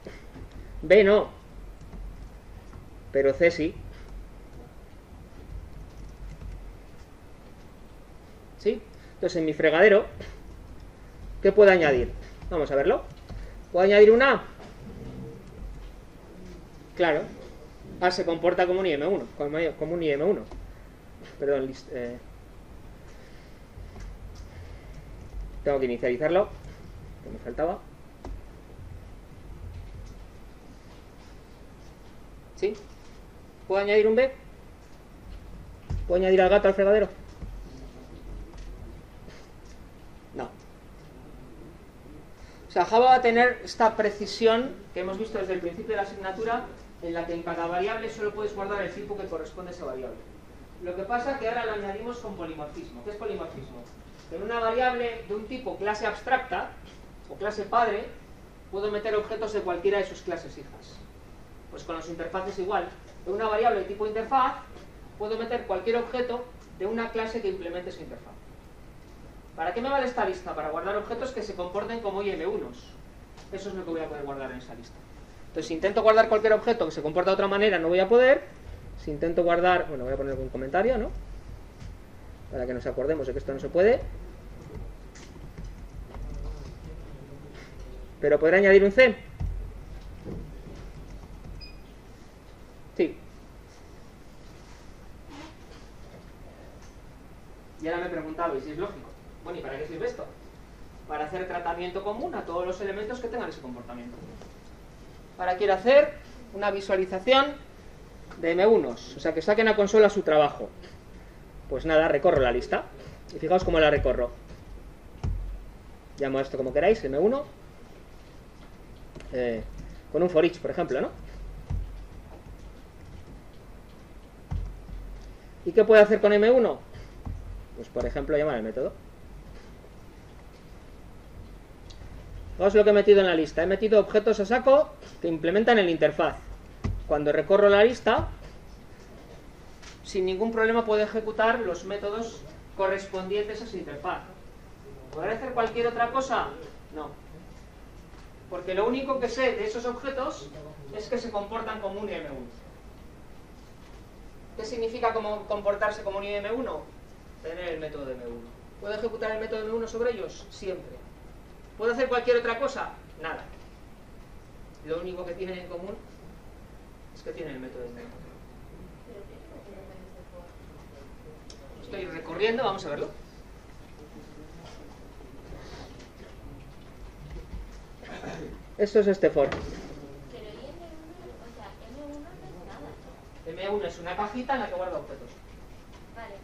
B no. Pero C sí. ¿Sí? Entonces en mi fregadero, ¿qué puedo añadir? Vamos a verlo. ¿Puedo añadir una? Claro. A se comporta como un IM1, como un IM1. Perdón, eh. tengo que inicializarlo, me faltaba. ¿Sí? ¿Puedo añadir un B? ¿Puedo añadir al gato al fregadero? No. O sea, Java va a tener esta precisión que hemos visto desde el principio de la asignatura, en la que en cada variable solo puedes guardar el tipo que corresponde a esa variable. Lo que pasa es que ahora lo añadimos con polimorfismo. ¿Qué es polimorfismo? En una variable de un tipo clase abstracta o clase padre, puedo meter objetos de cualquiera de sus clases hijas. Pues con las interfaces igual. En una variable de tipo interfaz puedo meter cualquier objeto de una clase que implemente esa interfaz. ¿Para qué me vale esta lista? Para guardar objetos que se comporten como IM1s. Eso es lo que voy a poder guardar en esa lista. Entonces, si intento guardar cualquier objeto que se comporta de otra manera, no voy a poder. Si intento guardar, bueno, voy a poner algún comentario, ¿no? para que nos acordemos de que esto no se puede. ¿Pero podrá añadir un C? Sí. Y ahora me preguntabais si es lógico. Bueno, ¿y para qué sirve esto? Para hacer tratamiento común a todos los elementos que tengan ese comportamiento. Ahora quiero hacer una visualización de M1, o sea que saquen a consola su trabajo. Pues nada, recorro la lista. Y fijaos cómo la recorro. Llamo a esto como queráis, M1. Eh, con un for each, por ejemplo, ¿no? ¿Y qué puedo hacer con M1? Pues por ejemplo llamar al método. Fijaos lo que he metido en la lista. He metido objetos a saco que implementan el interfaz. Cuando recorro la lista, sin ningún problema puedo ejecutar los métodos correspondientes a esa interfaz. ¿Podré hacer cualquier otra cosa? No. Porque lo único que sé de esos objetos es que se comportan como un IM1. ¿Qué significa comportarse como un IM1? Tener el método de M1. ¿Puedo ejecutar el método de M1 sobre ellos? Siempre. ¿Puedo hacer cualquier otra cosa? Nada. Lo único que tienen en común es que tienen el método de M1. Estoy recorriendo, vamos a verlo. Esto es este for. Pero y M1, o sea, M1 no es nada. M1 es una cajita en la que guarda objetos. Vale,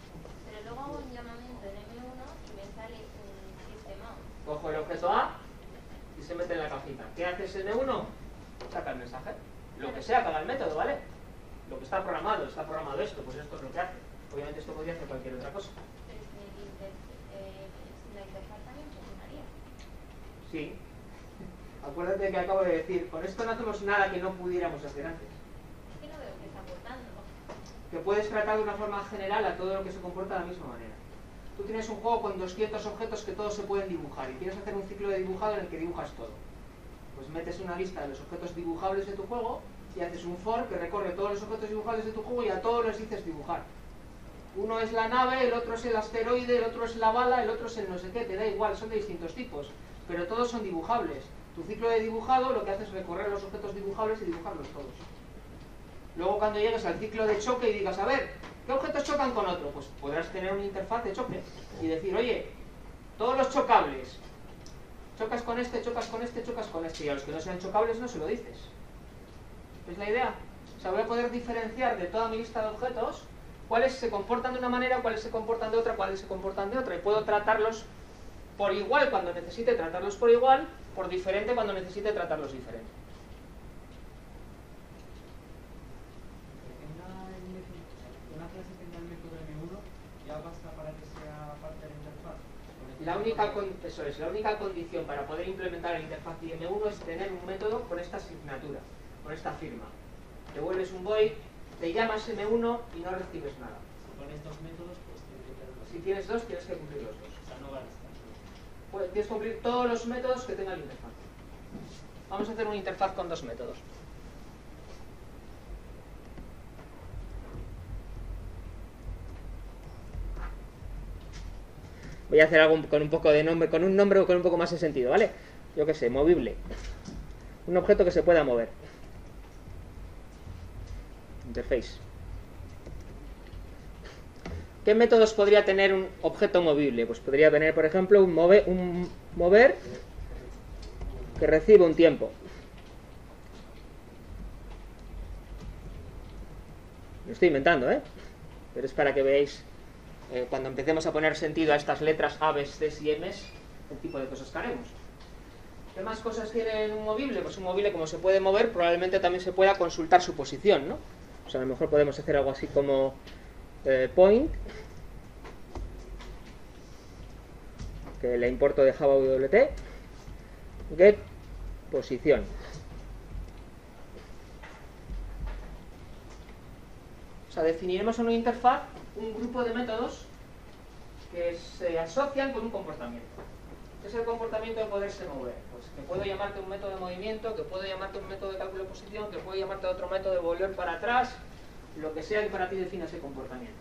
pero luego hago un llamamiento en M1 y me sale un sistema. Cojo el objeto A y se mete en la cajita. ¿Qué hace ese M1? Saca el mensaje. Lo que sea que haga el método, ¿vale? Lo que está programado, está programado esto, pues esto es lo que hace. Obviamente esto podría hacer cualquier otra cosa. Pero si, el inter, si la interfaz también funcionaría. Sí. Acuérdate que acabo de decir, con esto no hacemos nada que no pudiéramos hacer antes. Es que no veo que está aportando. Que puedes tratar de una forma general a todo lo que se comporta de la misma manera. Tú tienes un juego con 200 objetos que todos se pueden dibujar y quieres hacer un ciclo de dibujado en el que dibujas todo. Pues metes una lista de los objetos dibujables de tu juego y haces un for que recorre todos los objetos dibujables de tu juego y a todos les dices dibujar. Uno es la nave, el otro es el asteroide, el otro es la bala, el otro es el no sé qué, te da igual, son de distintos tipos, pero todos son dibujables. Tu ciclo de dibujado lo que hace es recorrer los objetos dibujables y dibujarlos todos. Luego cuando llegues al ciclo de choque y digas, a ver, ¿qué objetos chocan con otro? Pues podrás tener una interfaz de choque y decir, oye, todos los chocables, chocas con este, chocas con este, chocas con este, y a los que no sean chocables no se lo dices. ¿Es la idea? O sea, voy a poder diferenciar de toda mi lista de objetos cuáles se comportan de una manera, cuáles se comportan de otra, cuáles se comportan de otra, y puedo tratarlos por igual cuando necesite tratarlos por igual, por diferente cuando necesite tratarlos diferente. Que tenga el método- que una clase tenga el método M1 ya basta para que sea parte de la interfaz. Con este La método- única, con- eso es, la única condición para poder implementar el interfaz IM1 es tener un método con esta asignatura, con esta firma. Devuelves un void, te llamas M1 y no recibes nada. Si pones dos métodos, pues tiene que tener los Si tienes dos, tienes que cumplir los dos. O sea, no vale estar. Pues tienes que cumplir todos los métodos que tenga la interfaz. Vamos a hacer una interfaz con dos métodos. Voy a hacer algo con un poco de nombre, con un nombre o con un poco más de sentido, ¿vale? Yo qué sé, movible. Un objeto que se pueda mover. Interface. ¿Qué métodos podría tener un objeto movible? Pues podría tener, por ejemplo, un, move- un mover que recibe un tiempo. Lo estoy inventando, ¿eh? Pero es para que veáis, eh, cuando empecemos a poner sentido a estas letras A, B, C y M, el tipo de cosas que haremos. ¿Qué más cosas tiene un movible? Pues un movible, como se puede mover, probablemente también se pueda consultar su posición, ¿no? O sea, a lo mejor podemos hacer algo así como eh, point, que le importo de Java WT, get posición. O sea, definiremos una interfaz un grupo de métodos que se asocian con un comportamiento. ¿Qué es el comportamiento de poderse mover? Pues que puedo llamarte un método de movimiento, que puedo llamarte un método de cálculo de posición, que puedo llamarte otro método de volver para atrás, lo que sea que para ti defina ese comportamiento.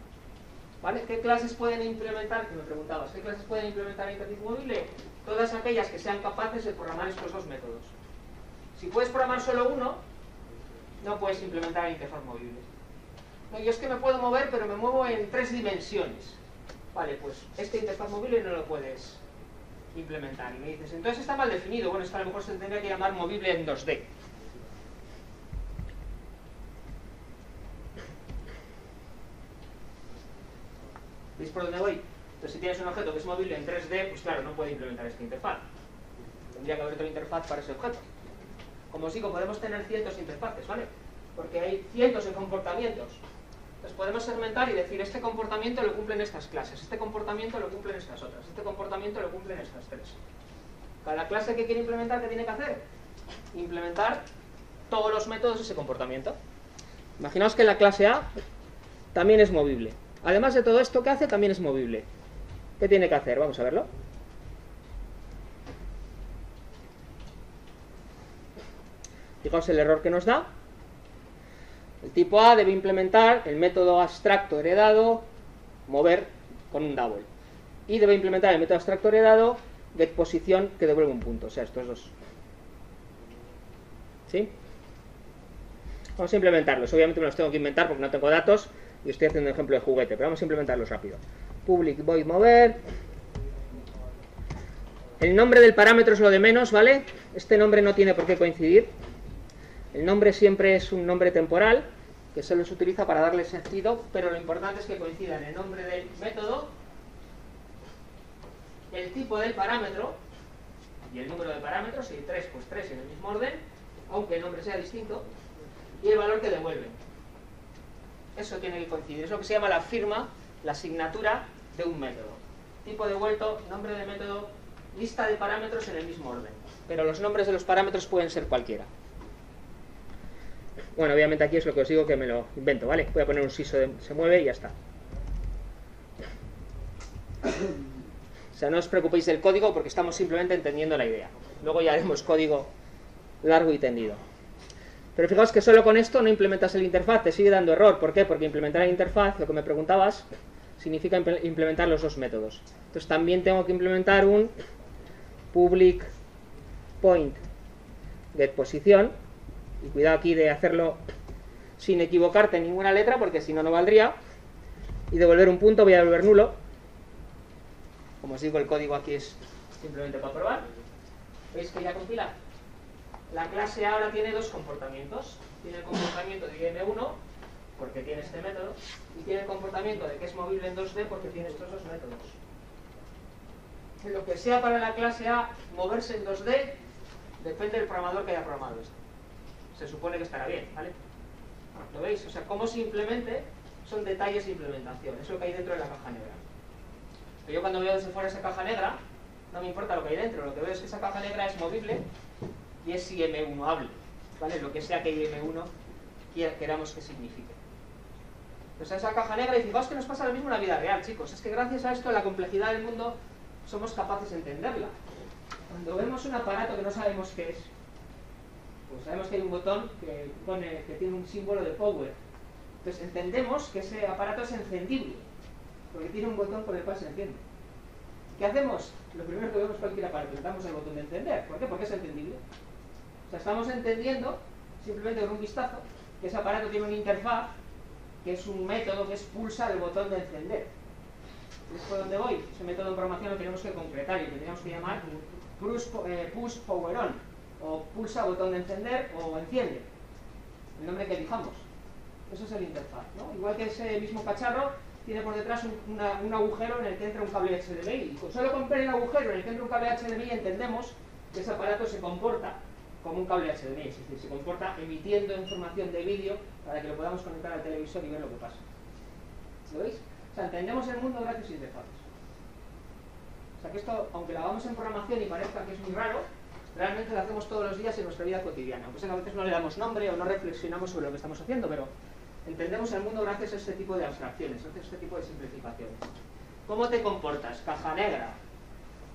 ¿Vale? ¿Qué clases pueden implementar? Que me preguntabas, ¿qué clases pueden implementar interfaz movible? Todas aquellas que sean capaces de programar estos dos métodos. Si puedes programar solo uno, no puedes implementar interfaz movible. No, yo es que me puedo mover, pero me muevo en tres dimensiones. Vale, pues este interfaz movible no lo puedes implementar. Y me dices, entonces está mal definido. Bueno, esto a lo mejor se tendría que llamar movible en 2D. ¿Veis por dónde voy? Entonces, si tienes un objeto que es movible en 3D, pues claro, no puede implementar esta interfaz. Tendría que haber otra interfaz para ese objeto. Como os digo, podemos tener cientos de interfaces, ¿vale? Porque hay cientos de comportamientos. Entonces podemos segmentar y decir, este comportamiento lo cumplen estas clases, este comportamiento lo cumplen estas otras, este comportamiento lo cumplen estas tres. Cada clase que quiere implementar, ¿qué tiene que hacer? Implementar todos los métodos de ese comportamiento. Imaginaos que la clase A también es movible. Además de todo esto que hace, también es movible. ¿Qué tiene que hacer? Vamos a verlo. Fijaos el error que nos da. El tipo A debe implementar el método abstracto heredado mover con un double. Y debe implementar el método abstracto heredado getPosición que devuelve un punto. O sea, estos dos. ¿Sí? Vamos a implementarlos. Obviamente me los tengo que inventar porque no tengo datos y estoy haciendo un ejemplo de juguete, pero vamos a implementarlos rápido. Public void mover. El nombre del parámetro es lo de menos, ¿vale? Este nombre no tiene por qué coincidir. El nombre siempre es un nombre temporal que solo se utiliza para darle sentido, pero lo importante es que coincidan el nombre del método, el tipo del parámetro y el número de parámetros, si 3, pues 3 en el mismo orden, aunque el nombre sea distinto, y el valor que devuelven. Eso tiene que coincidir, es lo que se llama la firma, la asignatura de un método. Tipo devuelto, nombre de método, lista de parámetros en el mismo orden. Pero los nombres de los parámetros pueden ser cualquiera. Bueno, obviamente aquí es lo que os digo que me lo invento, ¿vale? Voy a poner un siso de se mueve y ya está. O sea, no os preocupéis del código porque estamos simplemente entendiendo la idea. Luego ya haremos código largo y tendido. Pero fijaos que solo con esto no implementas el interfaz, te sigue dando error. ¿Por qué? Porque implementar el interfaz, lo que me preguntabas, significa implementar los dos métodos. Entonces también tengo que implementar un public point getPosición y cuidado aquí de hacerlo sin equivocarte en ninguna letra, porque si no, no valdría. Y devolver un punto, voy a devolver nulo. Como os digo, el código aquí es simplemente para probar. ¿Veis que ya compila? La clase ahora tiene dos comportamientos. Tiene el comportamiento de IM1, porque tiene este método, y tiene el comportamiento de que es movible en 2D porque tiene estos dos métodos. Lo que sea para la clase A moverse en 2D depende del programador que haya programado esto se supone que estará bien, ¿vale? ¿Lo veis? O sea, cómo simplemente son detalles de implementación, es lo que hay dentro de la caja negra. Pero yo cuando veo desde fuera esa caja negra, no me importa lo que hay dentro, lo que veo es que esa caja negra es movible y es IM1 hable, ¿vale? Lo que sea que IM1 queramos que signifique. Entonces esa caja negra y fijaos que nos pasa lo mismo en la vida real, chicos. Es que gracias a esto, la complejidad del mundo, somos capaces de entenderla. Cuando vemos un aparato que no sabemos qué es, pues sabemos que hay un botón que, tiene un símbolo de power. Entonces entendemos que ese aparato es encendible, porque tiene un botón por el cual se enciende. ¿Qué hacemos? Lo primero que vemos cualquier aparato, le damos el botón de encender. ¿Por qué? Porque es encendible. O sea, estamos entendiendo, simplemente con un vistazo, que ese aparato tiene una interfaz, que es un método que es el botón de encender. ¿Es por dónde voy? Ese método de programación lo tenemos que concretar y lo tenemos que llamar eh, push power on o pulsa botón de encender o enciende, el nombre que elijamos. Eso es el interfaz. ¿no? Igual que ese mismo cacharro tiene por detrás un, agujero en el que entra un cable HDMI. Y solo con el agujero en el que entra un cable HDMI entendemos que ese aparato se comporta como un cable HDMI, es decir, se comporta emitiendo información de vídeo para que lo podamos conectar al televisor y ver lo que pasa. ¿Lo veis? O sea, entendemos el mundo gracias a interfaces. O sea que esto, aunque lo hagamos en programación y parezca que es muy raro, realmente lo hacemos todos los días en nuestra vida cotidiana. Aunque a veces no le damos nombre o no reflexionamos sobre lo que estamos haciendo, pero entendemos el mundo gracias a este tipo de abstracciones, gracias a este tipo de simplificaciones. ¿Cómo te comportas? Caja negra.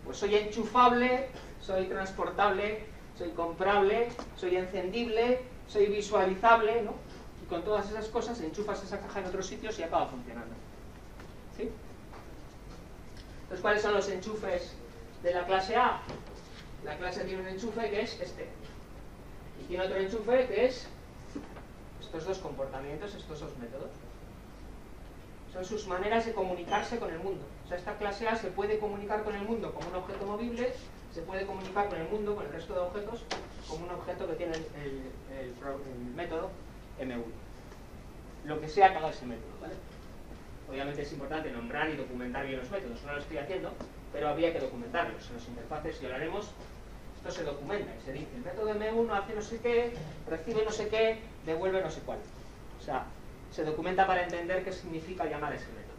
Pues soy enchufable, soy transportable, soy comprable, soy encendible, soy visualizable, ¿no? Y con todas esas cosas enchufas esa caja en otros sitios y acaba funcionando. ¿Sí? Entonces, ¿cuáles son los enchufes de la clase A? La clase tiene un enchufe que es este. Y tiene otro enchufe que es estos dos comportamientos, estos dos métodos. Son sus maneras de comunicarse con el mundo. O sea, esta clase A se puede comunicar con el mundo como un objeto movible, se puede comunicar con el mundo, con el resto de objetos, como un objeto que tiene el, método M1. Lo que sea que haga ese método, ¿vale? Obviamente es importante nombrar y documentar bien los métodos, no lo estoy haciendo, pero habría que documentarlos. En las interfaces, y lo haremos, se documenta y se dice, el método M1 hace no sé qué, recibe no sé qué, devuelve no sé cuál. O sea, se documenta para entender qué significa llamar ese método.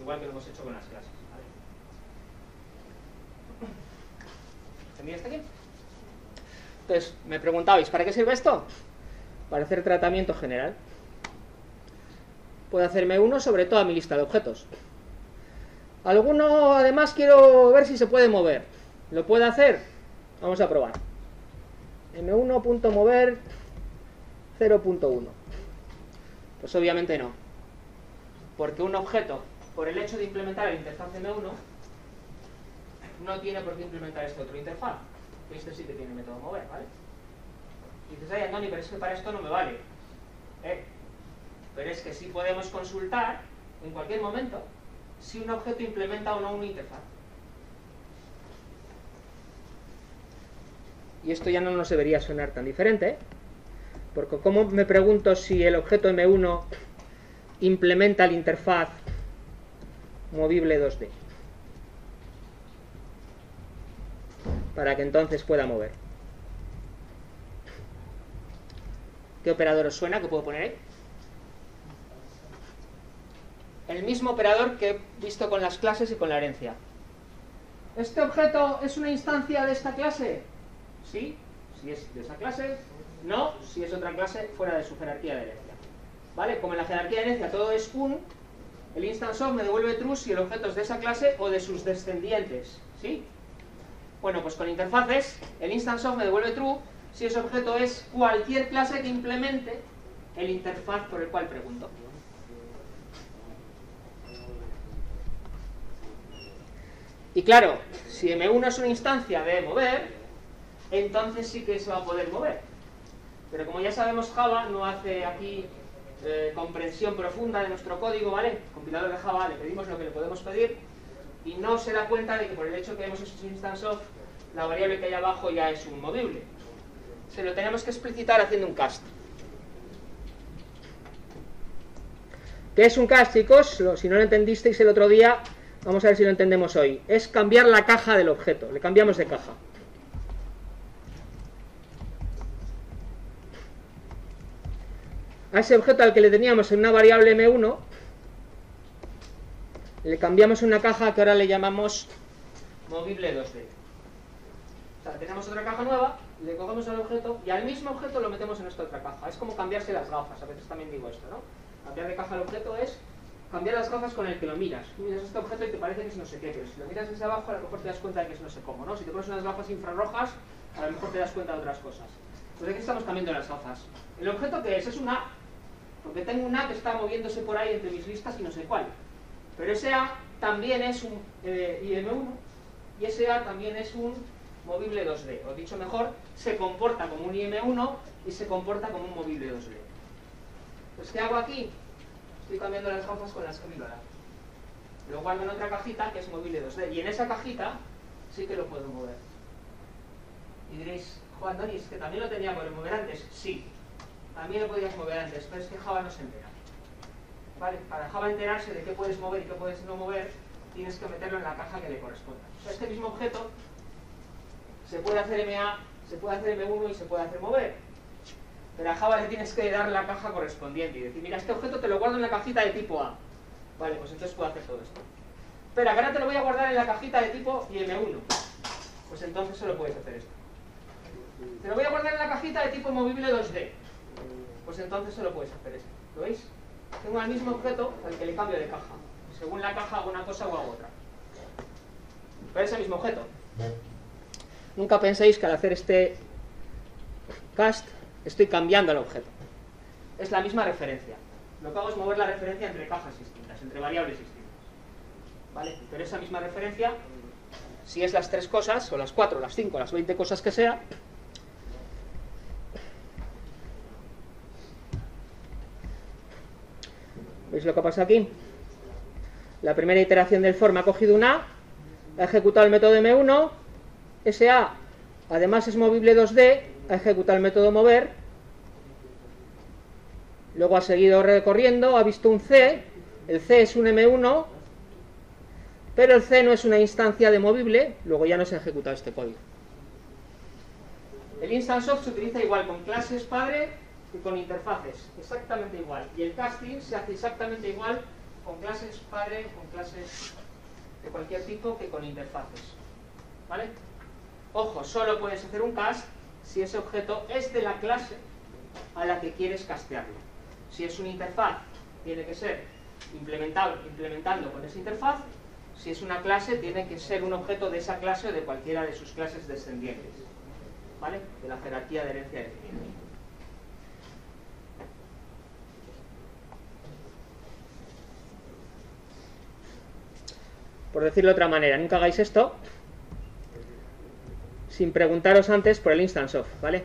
Igual que lo hemos hecho con las clases. ¿vale? ¿Entendí hasta aquí? Entonces, me preguntabais, ¿para qué sirve esto? Para hacer tratamiento general. Puedo hacerme uno sobre toda mi lista de objetos. Alguno, además, quiero ver si se puede mover. ¿Lo puede hacer? Vamos a probar. m1.mover 0.1. Pues obviamente no. Porque un objeto, por el hecho de implementar el interfaz M1, no tiene por qué implementar este otro interfaz. Este sí que tiene método mover, ¿vale? Y dices, ay, Antoni, pero es que para esto no me vale. Eh, pero es que sí podemos consultar en cualquier momento si un objeto implementa o no una interfaz. Y esto ya no nos debería sonar tan diferente, ¿eh? porque ¿cómo me pregunto si el objeto M1 implementa la interfaz movible 2D? Para que entonces pueda mover. ¿Qué operador os suena que puedo poner ahí? El mismo operador que he visto con las clases y con la herencia. ¿Este objeto es una instancia de esta clase? Sí, si es de esa clase. No, si es otra clase fuera de su jerarquía de herencia. ¿Vale? Como en la jerarquía de herencia todo es un, el instance of me devuelve true si el objeto es de esa clase o de sus descendientes. ¿Sí? Bueno, pues con interfaces, el instance of me devuelve true si ese objeto es cualquier clase que implemente el interfaz por el cual pregunto. Y claro, si M1 es una instancia de mover, entonces sí que se va a poder mover. Pero como ya sabemos, Java no hace aquí eh, comprensión profunda de nuestro código, ¿vale? Compilador de Java le pedimos lo que le podemos pedir y no se da cuenta de que por el hecho que hemos hecho instance of, la variable que hay abajo ya es un movible. Se lo tenemos que explicitar haciendo un cast. ¿Qué es un cast, chicos? Si no lo entendisteis el otro día, vamos a ver si lo entendemos hoy. Es cambiar la caja del objeto. Le cambiamos de caja. A ese objeto al que le teníamos en una variable m1, le cambiamos una caja que ahora le llamamos movible 2D. O sea, tenemos otra caja nueva, le cogemos al objeto y al mismo objeto lo metemos en esta otra caja. Es como cambiarse las gafas, a veces también digo esto, ¿no? Cambiar de caja al objeto es cambiar las gafas con el que lo miras. Miras este objeto y te parece que es no sé qué, pero si lo miras desde abajo a lo mejor te das cuenta de que es no sé cómo, ¿no? Si te pones unas gafas infrarrojas, a lo mejor te das cuenta de otras cosas. Pues aquí estamos cambiando las gafas. ¿El objeto qué es? Es un A. Porque tengo un A que está moviéndose por ahí entre mis listas y no sé cuál. Pero ese A también es un eh, IM1 y ese A también es un movible 2D. O dicho mejor, se comporta como un IM1 y se comporta como un movible 2D. Pues ¿qué hago aquí? Estoy cambiando las gafas con las que miro. Lo guardo en otra cajita que es movible 2D. Y en esa cajita sí que lo puedo mover. Y diréis, Juan Doni, es que también lo tenía poder mover antes. Sí, también lo podías mover antes, pero es que Java no se entera. ¿Vale? Para Java enterarse de qué puedes mover y qué puedes no mover, tienes que meterlo en la caja que le corresponda. O sea, este mismo objeto se puede hacer MA, se puede hacer M1 y se puede hacer mover. Pero a Java le tienes que dar la caja correspondiente y decir, mira, este objeto te lo guardo en la cajita de tipo A. Vale, pues entonces puedo hacer todo esto. Que ahora te lo voy a guardar en la cajita de tipo IM1. Pues entonces solo puedes hacer esto. Te lo voy a guardar en la cajita de tipo movible 2D. Pues entonces solo puedes hacer esto. ¿Lo veis? Tengo al mismo objeto al que le cambio de caja. Según la caja hago una cosa o hago otra. Pero es el mismo objeto. Nunca penséis que al hacer este cast estoy cambiando el objeto. Es la misma referencia. Lo que hago es mover la referencia entre cajas distintas, entre variables distintas. ¿vale? Pero esa misma referencia, si es las tres cosas, o las cuatro, las cinco, las veinte cosas que sea, ¿Veis lo que pasa aquí? La primera iteración del for ha cogido un A, ha ejecutado el método M1, ese A además es movible 2D, ha ejecutado el método mover, luego ha seguido recorriendo, ha visto un C, el C es un M1, pero el C no es una instancia de movible, luego ya no se ha ejecutado este código. El instance of se utiliza igual con clases padre que con interfaces, exactamente igual. Y el casting se hace exactamente igual con clases padre, con clases de cualquier tipo que con interfaces. ¿Vale? Ojo, solo puedes hacer un cast si ese objeto es de la clase a la que quieres castearlo. Si es una interfaz, tiene que ser implementado, implementando con esa interfaz. Si es una clase, tiene que ser un objeto de esa clase o de cualquiera de sus clases descendientes. ¿Vale? De la jerarquía de herencia definida. Por decirlo de otra manera, nunca hagáis esto sin preguntaros antes por el instance of, ¿vale?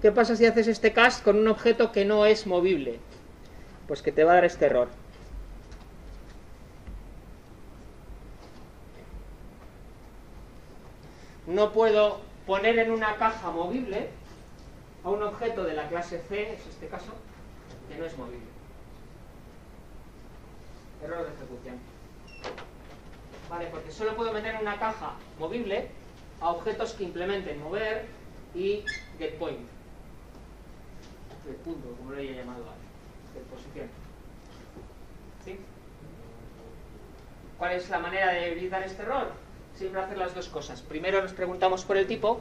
¿Qué pasa si haces este cast con un objeto que no es movible? Pues que te va a dar este error. No puedo poner en una caja movible a un objeto de la clase C, es este caso, que no es movible. Error de ejecución. Vale, porque solo puedo meter en una caja movible a objetos que implementen mover y getPoint. El punto, como lo haya llamado antes, posición. ¿Sí? ¿Cuál es la manera de evitar este error? Siempre hacer las dos cosas. Primero nos preguntamos por el tipo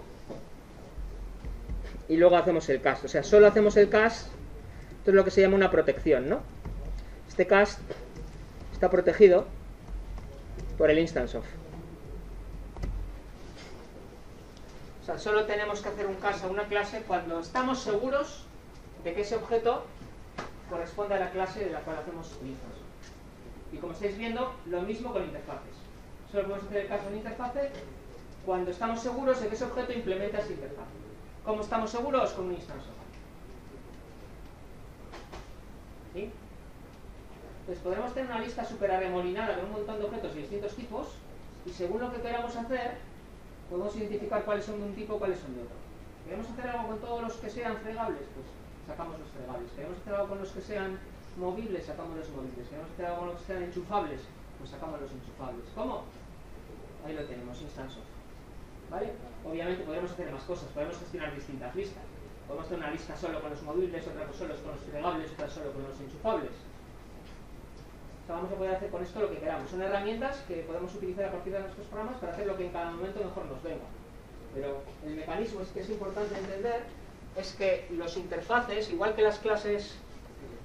y luego hacemos el cast. O sea, solo hacemos el cast, esto es lo que se llama una protección, ¿no? Este cast está protegido por el instance of. O sea, solo tenemos que hacer un caso a una clase cuando estamos seguros de que ese objeto corresponde a la clase de la cual hacemos instance. Y como estáis viendo, lo mismo con interfaces. Solo podemos hacer el caso en interfaz cuando estamos seguros de que ese objeto implementa esa interfaz. ¿Cómo estamos seguros? Con un instance of. ¿Sí? Entonces podremos tener una lista súper arremolinada con un montón de objetos de distintos tipos y según lo que queramos hacer, podemos identificar cuáles son de un tipo y cuáles son de otro. ¿Queremos hacer algo con todos los que sean fregables? Pues sacamos los fregables. ¿Queremos hacer algo con los que sean movibles? Sacamos los movibles. ¿Queremos hacer algo con los que sean enchufables? Pues sacamos los enchufables. ¿Cómo? Ahí lo tenemos, instance. ¿Vale? Obviamente podemos hacer más cosas, podemos gestionar distintas listas. Podemos hacer una lista solo con los movibles, otra solo con los fregables, otra solo con los enchufables. Vamos a poder hacer con esto lo que queramos. Son herramientas que podemos utilizar a partir de nuestros programas para hacer lo que en cada momento mejor nos venga. Pero el mecanismo es que es importante entender es que los interfaces, igual que las clases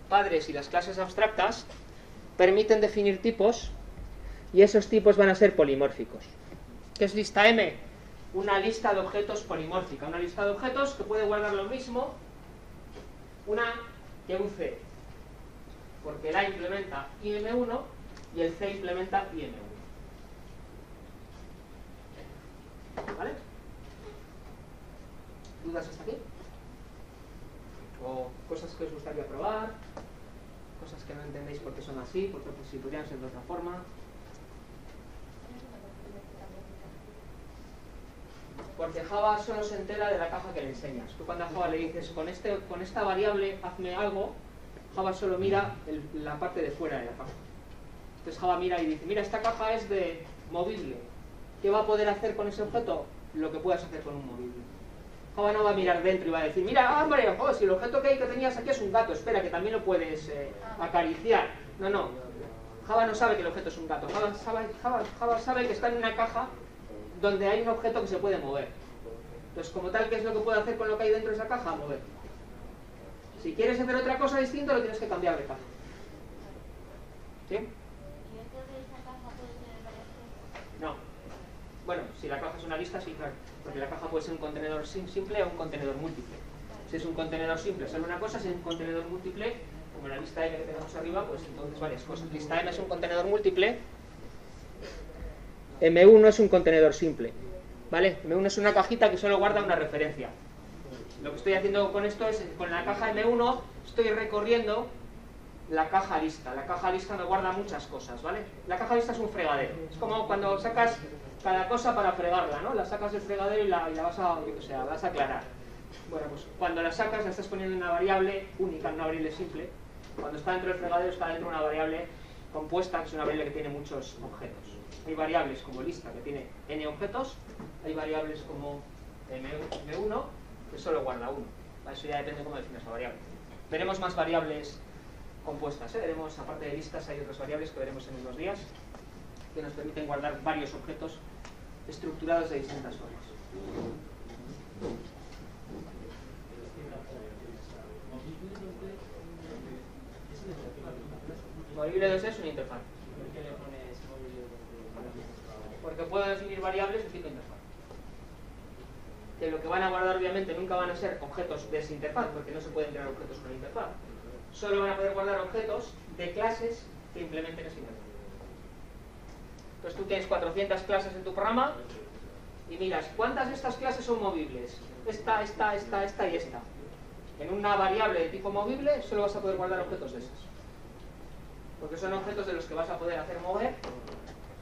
padres y las clases abstractas, permiten definir tipos y esos tipos van a ser polimórficos. ¿Qué es lista M? Una lista de objetos polimórfica, una lista de objetos que puede guardar lo mismo una que un C porque el A implementa IM1 y el C implementa IM1. ¿Vale? ¿Dudas hasta aquí? ¿O cosas que os gustaría probar? ¿Cosas que no entendéis porque son así? Porque pues, si podrían ser de otra forma. Porque Java solo se entera de la caja que le enseñas. Tú cuando a Java le dices, con, este, con esta variable hazme algo, Java solo mira la parte de fuera de la caja. Entonces Java mira y dice, mira, esta caja es de movible. ¿Qué va a poder hacer con ese objeto? Lo que puedas hacer con un movible. Java no va a mirar dentro y va a decir, mira, hombre, oh, si el objeto que, hay que tenías aquí es un gato, espera, que también lo puedes eh, acariciar. No, no. Java no sabe que el objeto es un gato. Java, Java, Java sabe que está en una caja donde hay un objeto que se puede mover. Entonces, como tal, ¿qué es lo que puede hacer con lo que hay dentro de esa caja? Mover. Si quieres hacer otra cosa distinta, lo tienes que cambiar de caja. ¿Sí? No. Bueno, si la caja es una lista, sí, claro. Porque la caja puede ser un contenedor simple o un contenedor múltiple. Si es un contenedor simple, solo una cosa. Si es un contenedor múltiple, como la lista M que tenemos arriba, pues entonces varias cosas. Lista M es un contenedor múltiple M1 es un contenedor simple. ¿Vale? M1 es una cajita que solo guarda una referencia. Lo que estoy haciendo con esto es, con la caja M1, estoy recorriendo la caja lista. La caja lista me guarda muchas cosas, ¿vale? La caja lista es un fregadero. Es como cuando sacas cada cosa para fregarla, ¿no? La sacas del fregadero y la, y la vas a, sé, la vas a aclarar. Bueno, pues cuando la sacas la estás poniendo en una variable única, en una variable simple. Cuando está dentro del fregadero está dentro de una variable compuesta, que es una variable que tiene muchos objetos. Hay variables como lista, que tiene n objetos. Hay variables como m1, que solo guarda uno. Eso ya depende de cómo defines la variable. Veremos más variables compuestas. ¿eh? Veremos, aparte de listas, hay otras variables que veremos en unos días que nos permiten guardar varios objetos estructurados de distintas formas. Movible 2 es una interfaz. ¿Por qué le pones móvil Porque puedo definir variables de tipo interfaz. Que lo que van a guardar obviamente nunca van a ser objetos de esa interfaz, porque no se pueden crear objetos con interfaz. Solo van a poder guardar objetos de clases que implementen esa interfaz. Entonces tú tienes 400 clases en tu programa y miras, ¿cuántas de estas clases son movibles? Esta, esta, esta, esta y esta. En una variable de tipo movible solo vas a poder guardar objetos de esas. Porque son objetos de los que vas a poder hacer mover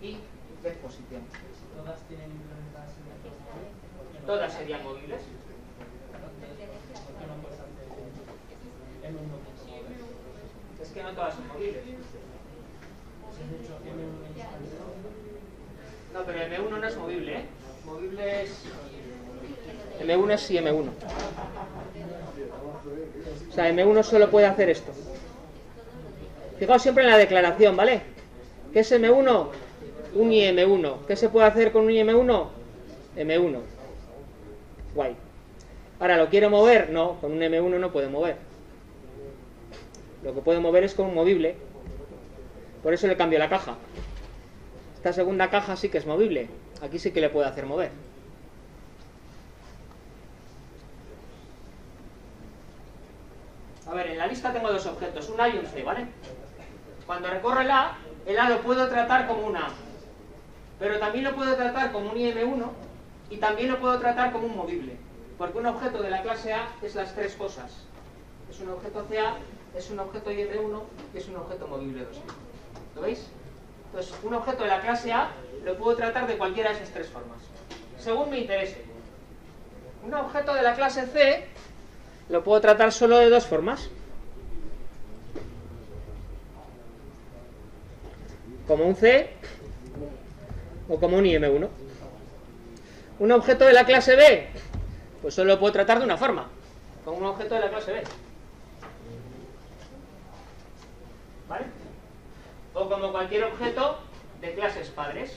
y ver posición. Todas tienen implementadas Todas serían móviles. ¿Por qué no puedes hacer M1 punto mover? Es que no todas son móviles. Si has hecho M1 instantáneo, No, pero M1 no es movible, ¿eh? Movible es... M1 es sí M1. O sea, M1 solo puede hacer esto. Fijaos siempre en la declaración, ¿vale? ¿Qué es M1? Un IM1. ¿Qué se puede hacer con un IM1? M1. Guay. Ahora, ¿lo quiero mover? No, con un M1 no puede mover. Lo que puede mover es con un movible. Por eso le cambio la caja. Esta segunda caja sí que es movible. Aquí sí que le puedo hacer mover. A ver, en la lista tengo dos objetos, un A y un C, ¿vale? Cuando recorro el A, el A lo puedo tratar como un A. Pero también lo puedo tratar como un IM1 y también lo puedo tratar como un movible. Porque un objeto de la clase A es las tres cosas. Es un objeto CA, es un objeto IM1 y es un objeto movible 2. ¿Lo veis? Entonces, un objeto de la clase A lo puedo tratar de cualquiera de esas tres formas. Según me interese. Un objeto de la clase C lo puedo tratar solo de dos formas. Como un C o como un IM1. Un objeto de la clase B, pues solo lo puedo tratar de una forma. Como un objeto de la clase B. ¿Vale? O como cualquier objeto de clases padres.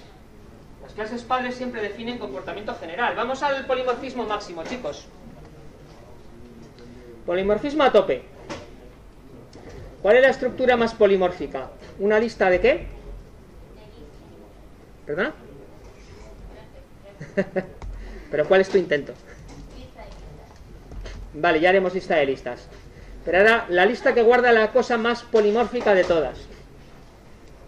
Las clases padres siempre definen comportamiento general. Vamos al polimorfismo máximo, chicos. Polimorfismo a tope. ¿Cuál es la estructura más polimórfica? ¿Una lista de qué? ¿Perdona? Pero ¿cuál es tu intento? Vale, ya haremos lista de listas. Pero ahora la lista que guarda la cosa más polimórfica de todas.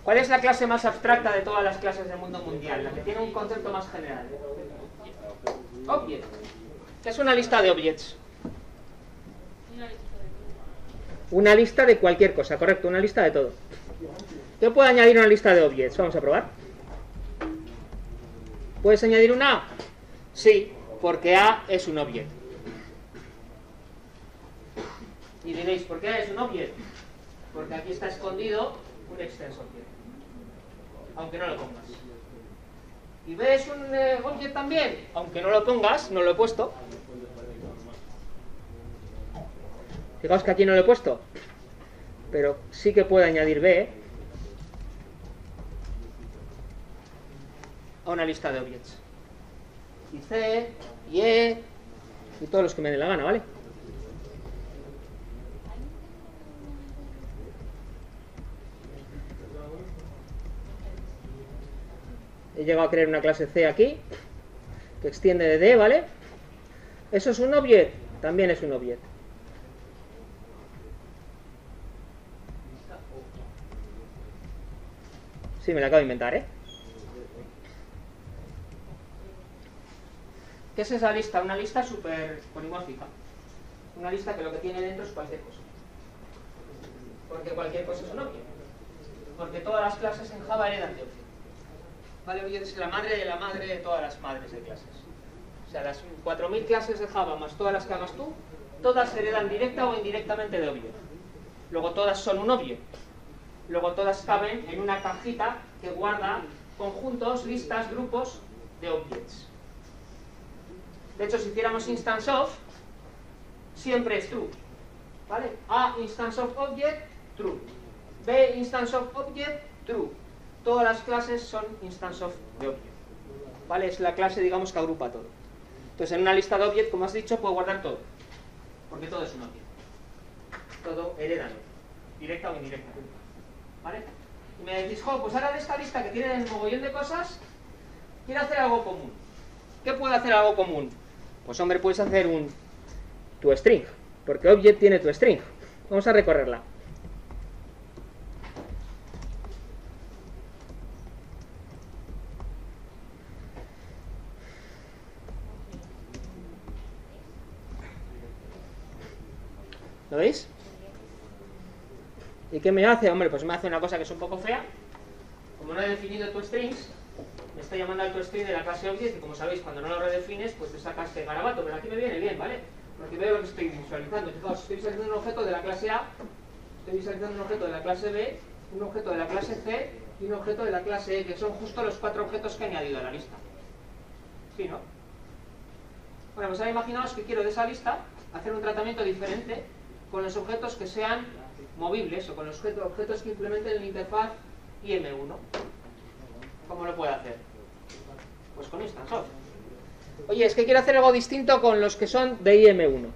¿Cuál es la clase más abstracta de todas las clases del mundo mundial? La que tiene un concepto más general. Object. ¿Qué es una lista de objects? Una lista de cualquier cosa, correcto, una lista de todo. ¿Qué puedo añadir una lista de objects? Vamos a probar. ¿Puedes añadir una A? Sí, porque A es un object. Y diréis, ¿por qué A es un object? Porque aquí está escondido un extenso object. Aunque no lo pongas. ¿Y B es un eh, object también? Aunque no lo pongas, no lo he puesto. Fijaos que aquí no lo he puesto. Pero sí que puedo añadir B una lista de objects. Y C, y E, y todos los que me den la gana, ¿vale? He llegado a crear una clase C aquí, que extiende de D, ¿vale? ¿Eso es un object? También es un object. Sí, me la acabo de inventar, ¿eh? ¿Qué es esa lista? Una lista súper polimórfica. Una lista que lo que tiene dentro es cualquier cosa. Porque cualquier cosa es un objeto. Porque todas las clases en Java heredan de objeto. ¿Vale? Oye, es la madre de la madre de todas las madres de clases. O sea, las 4.000 clases de Java más todas las que hagas tú, todas heredan directa o indirectamente de objeto. Luego todas son un objeto. Luego todas caben en una cajita que guarda conjuntos, listas, grupos de objects. De hecho, si hiciéramos instance of, siempre es true. ¿Vale? A instance of object, true. B instance of object, true. Todas las clases son instance of de object. ¿Vale? Es la clase, digamos, que agrupa todo. Entonces, en una lista de object, como has dicho, puedo guardar todo. Porque todo es un object. Todo hereda directa o indirecta. ¿Vale? Y me decís, jo, pues ahora de esta lista que tiene un mogollón de cosas, quiero hacer algo común. ¿Qué puedo hacer algo común? Pues hombre, puedes hacer un tu string, porque object tiene tu string. Vamos a recorrerla. ¿Lo veis? ¿Y qué me hace? Hombre, pues me hace una cosa que es un poco fea. Como no he definido tu strings, me está llamando al string de la clase object y como sabéis, cuando no lo redefines, pues te saca este garabato, pero aquí me viene bien, ¿vale? Porque veo lo que estoy visualizando. Fijaos, estoy visualizando un objeto de la clase A, estoy visualizando un objeto de la clase B, un objeto de la clase C y un objeto de la clase E, que son justo los cuatro objetos que he añadido a la lista. ¿Sí, no? Bueno, pues ahora imaginaos que quiero de esa lista hacer un tratamiento diferente con los objetos que sean movibles o con los objetos que implementen la interfaz IM1. ¿Cómo lo puede hacer? Pues con instance. Oye, es que quiero hacer algo distinto con los que son de IM1.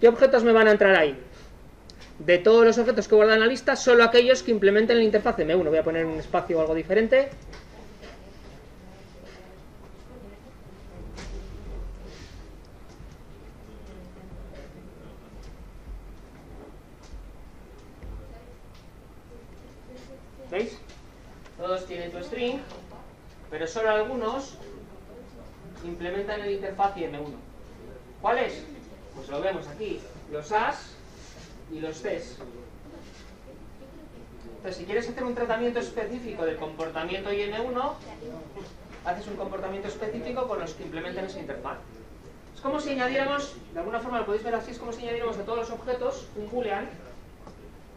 ¿Qué objetos me van a entrar ahí? De todos los objetos que guardan la lista, solo aquellos que implementen la interfaz M1. Voy a poner un espacio o algo diferente. ¿Veis? Todos tienen tu string, pero solo algunos implementan el interfaz IM1. ¿Cuáles? Pues lo vemos aquí, los as y los cs. Entonces, si quieres hacer un tratamiento específico del comportamiento IM1, haces un comportamiento específico con los que implementan esa interfaz. Es como si añadiéramos, de alguna forma lo podéis ver así, es como si añadiéramos a todos los objetos un boolean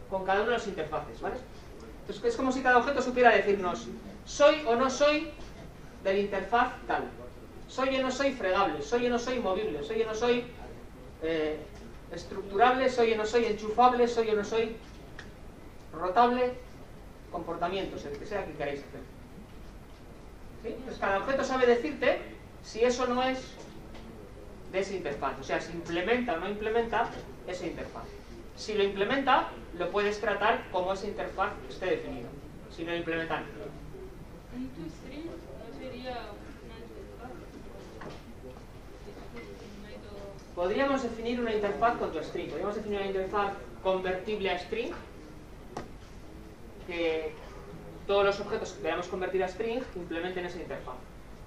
con cada uno de los interfaces, ¿vale? Entonces es como si cada objeto supiera decirnos, soy o no soy del interfaz tal. Soy o no soy fregable, soy o no soy movible, soy o no soy eh, estructurable, soy o no soy enchufable, soy o no soy rotable, comportamientos, el que sea que queráis hacer. Entonces cada objeto sabe decirte si eso no es de esa interfaz, o sea, si implementa o no implementa esa interfaz. Si lo implementa, lo puedes tratar como esa interfaz esté definida. Si no lo implementa, no. ¿Y tu string no sería una interfaz? Un método- Podríamos definir una interfaz con tu string. Podríamos definir una interfaz convertible a string. Que todos los objetos que queramos convertir a string implementen esa interfaz.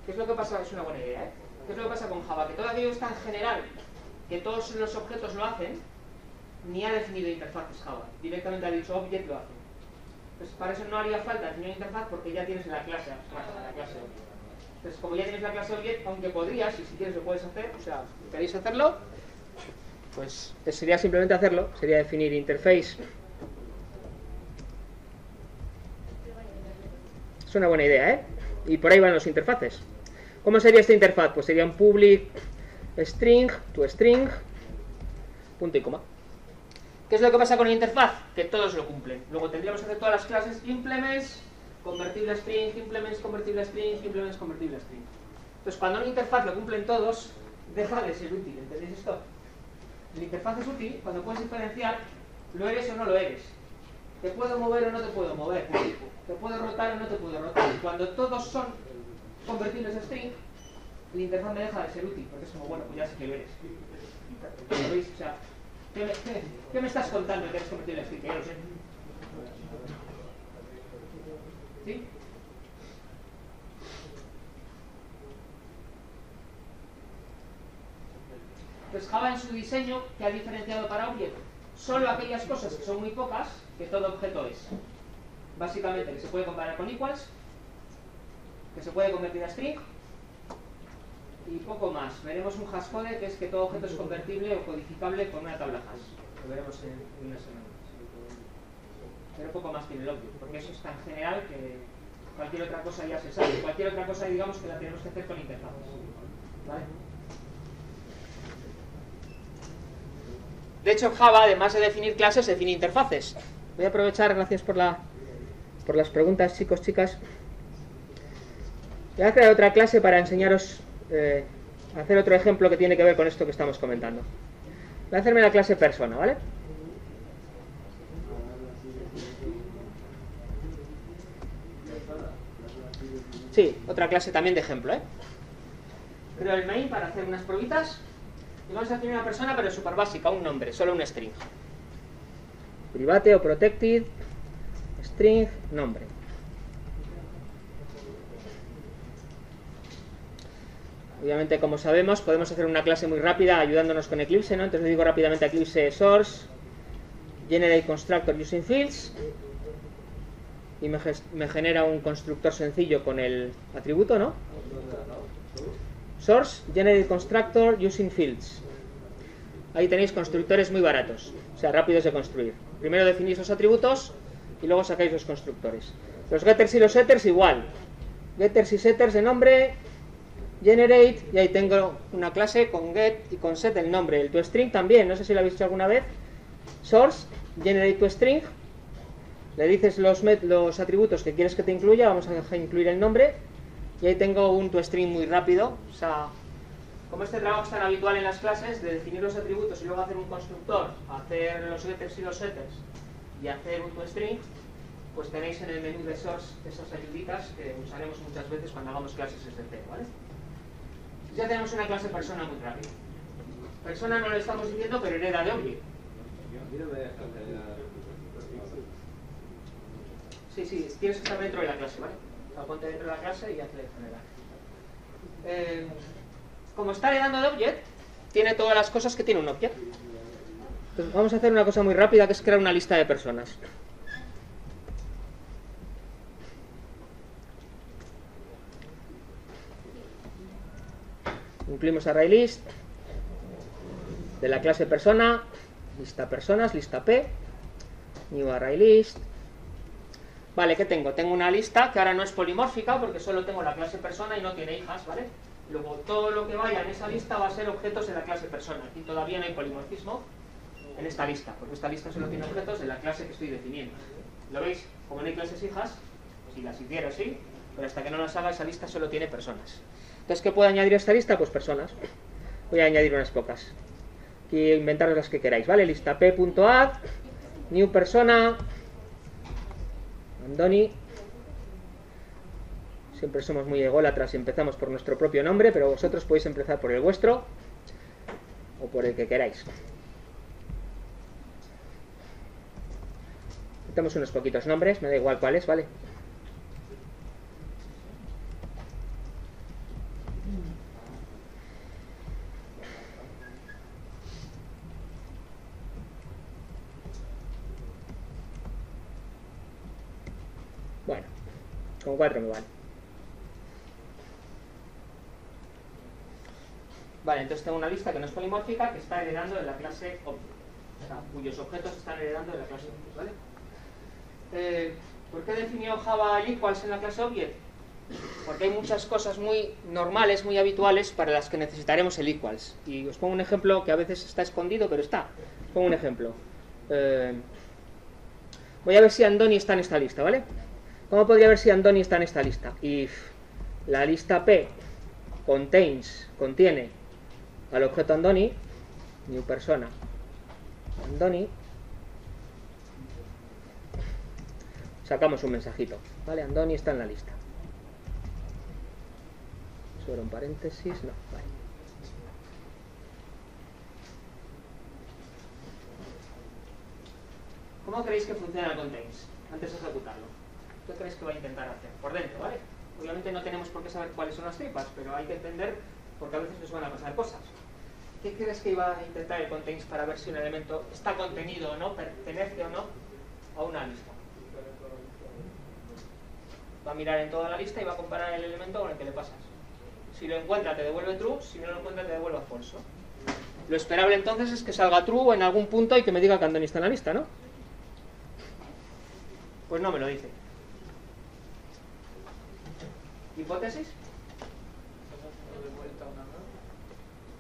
¿Qué es lo que pasa? Es una buena idea, ¿eh? ¿Qué es lo que pasa con Java? Que todo aquello es tan general que todos los objetos lo hacen, ni ha definido interfaces Java. Directamente ha dicho object lo hace. Pues para eso no haría falta una interfaz porque ya tienes la clase la clase object. Entonces, como ya tienes la clase object, aunque podrías, si quieres lo puedes hacer, o sea, queréis hacerlo, pues eh, sería simplemente hacerlo, sería definir interface. Es una buena idea, ¿eh? Y por ahí van los interfaces. ¿Cómo sería esta interfaz? Pues sería un public string, to string, punto y coma. ¿Qué es lo que pasa con la interfaz? Que todos lo cumplen. Luego tendríamos que hacer todas las clases implements, convertible string, implements, convertible string, implements, convertible string. Entonces, cuando una interfaz lo cumplen todos, deja de ser útil. ¿Entendéis esto? La interfaz es útil cuando puedes diferenciar lo eres o no lo eres. Te puedo mover o no te puedo mover. Te puedo rotar o no te puedo rotar. Cuando todos son convertibles a string, la interfaz me deja de ser útil, porque es como, bueno, pues ya sé que lo eres. ¿Lo veis? O sea, ¿Qué me, estás contando que eres convertido en? Que ya lo. ¿Sí? Entonces Java en su diseño, que ha diferenciado para Object, solo aquellas cosas que son muy pocas, que todo objeto es. Básicamente, que se puede comparar con equals, que se puede convertir a string, y poco más. Veremos un hashcode que es que todo objeto es convertible o codificable con una tabla hash. Lo veremos en, unas semanas. Pero poco más tiene el Object, porque eso es tan general que cualquier otra cosa ya se sabe. Cualquier otra cosa, digamos, que la tenemos que hacer con interfaces. De hecho, Java, además de definir clases, define interfaces. Voy a aprovechar, gracias por, la, por las preguntas, chicos, chicas. Voy a crear otra clase para enseñaros, eh, hacer otro ejemplo que tiene que ver con esto que estamos comentando. Voy a hacerme la clase persona, ¿vale? Sí, otra clase también de ejemplo, ¿eh? Creo el main para hacer unas pruebitas. Y vamos a definir una persona, pero súper básica, un nombre, solo un string. Private o protected, string, nombre. Obviamente, como sabemos, podemos hacer una clase muy rápida ayudándonos con Eclipse, ¿no? Entonces le digo rápidamente Eclipse source, generate constructor using fields, y me, me genera un constructor sencillo con el atributo, ¿no? Source, generate constructor using fields. Ahí tenéis constructores muy baratos, o sea, rápidos de construir. Primero definís los atributos y luego sacáis los constructores. Los getters y los setters igual. Getters y setters de nombre, generate, y ahí tengo una clase con get y con set el nombre. El toString también, no sé si lo habéis hecho alguna vez. Source, generate toString, le dices los, los atributos que quieres que te incluya, vamos a incluir el nombre, y ahí tengo un toString muy rápido, o sea, como este trabajo es tan habitual en las clases, de definir los atributos y luego hacer un constructor, hacer los getters y los setters, y hacer un toString, pues tenéis en el menú de source esas ayuditas que usaremos muchas veces cuando hagamos clases desde ¿vale? Ya tenemos una clase persona muy rápida. Persona no le estamos diciendo, pero hereda de object. Sí, sí, tienes que estar dentro de la clase, ¿vale? Ponte dentro de la clase y hazle generar. Eh, como está heredando de object, tiene todas las cosas que tiene un object. Entonces, vamos a hacer una cosa muy rápida, que es crear una lista de personas. Incluimos array list de la clase persona, lista personas, lista p, new array list. Vale, ¿qué tengo? Tengo una lista que ahora no es polimórfica porque solo tengo la clase persona y no tiene hijas, ¿vale? Luego todo lo que vaya en esa lista va a ser objetos de la clase persona. Aquí todavía no hay polimorfismo en esta lista, porque esta lista solo tiene objetos de la clase que estoy definiendo. ¿Lo veis? Como no hay clases hijas, si las hiciera sí, pero hasta que no las haga esa lista solo tiene personas. Entonces, ¿qué puedo añadir a esta lista? Pues personas. Voy a añadir unas pocas. Aquí inventaros las que queráis, ¿vale? Lista p.add, new persona, Andoni. Siempre somos muy ególatras y empezamos por nuestro propio nombre, pero vosotros podéis empezar por el vuestro o por el que queráis. Metemos unos poquitos nombres, me da igual cuáles, ¿vale? Bueno, con cuatro me vale. Vale, entonces tengo una lista que no es polimórfica que está heredando de la clase object. O sea, cuyos objetos están heredando de la clase object, ¿vale? Eh, ¿Por qué definió Java equals en la clase object? Porque hay muchas cosas muy normales, muy habituales para las que necesitaremos el equals. Y os pongo un ejemplo que a veces está escondido, pero está. Os pongo un ejemplo. Eh, voy a ver si Andoni está en esta lista, ¿vale? ¿Cómo podría ver si Andoni está en esta lista? If la lista P contains, contiene al objeto Andoni, new persona, Andoni, sacamos un mensajito, ¿vale? Andoni está en la lista. Sobre un paréntesis, no. ¿Cómo creéis que funciona el contains antes de ejecutarlo? ¿Qué creéis que va a intentar hacer? Por dentro, ¿vale? Obviamente no tenemos por qué saber cuáles son las tripas, pero hay que entender porque a veces nos van a pasar cosas. ¿Qué crees que iba a intentar el contains para ver si un elemento está contenido o no, pertenece o no a una lista? Va a mirar en toda la lista y va a comparar el elemento con el que le pasas. Si lo encuentra te devuelve true, si no lo encuentra te devuelve false. Lo esperable entonces es que salga true en algún punto y que me diga que Andoni está en la lista, ¿no? Pues no me lo dice. ¿Hipótesis?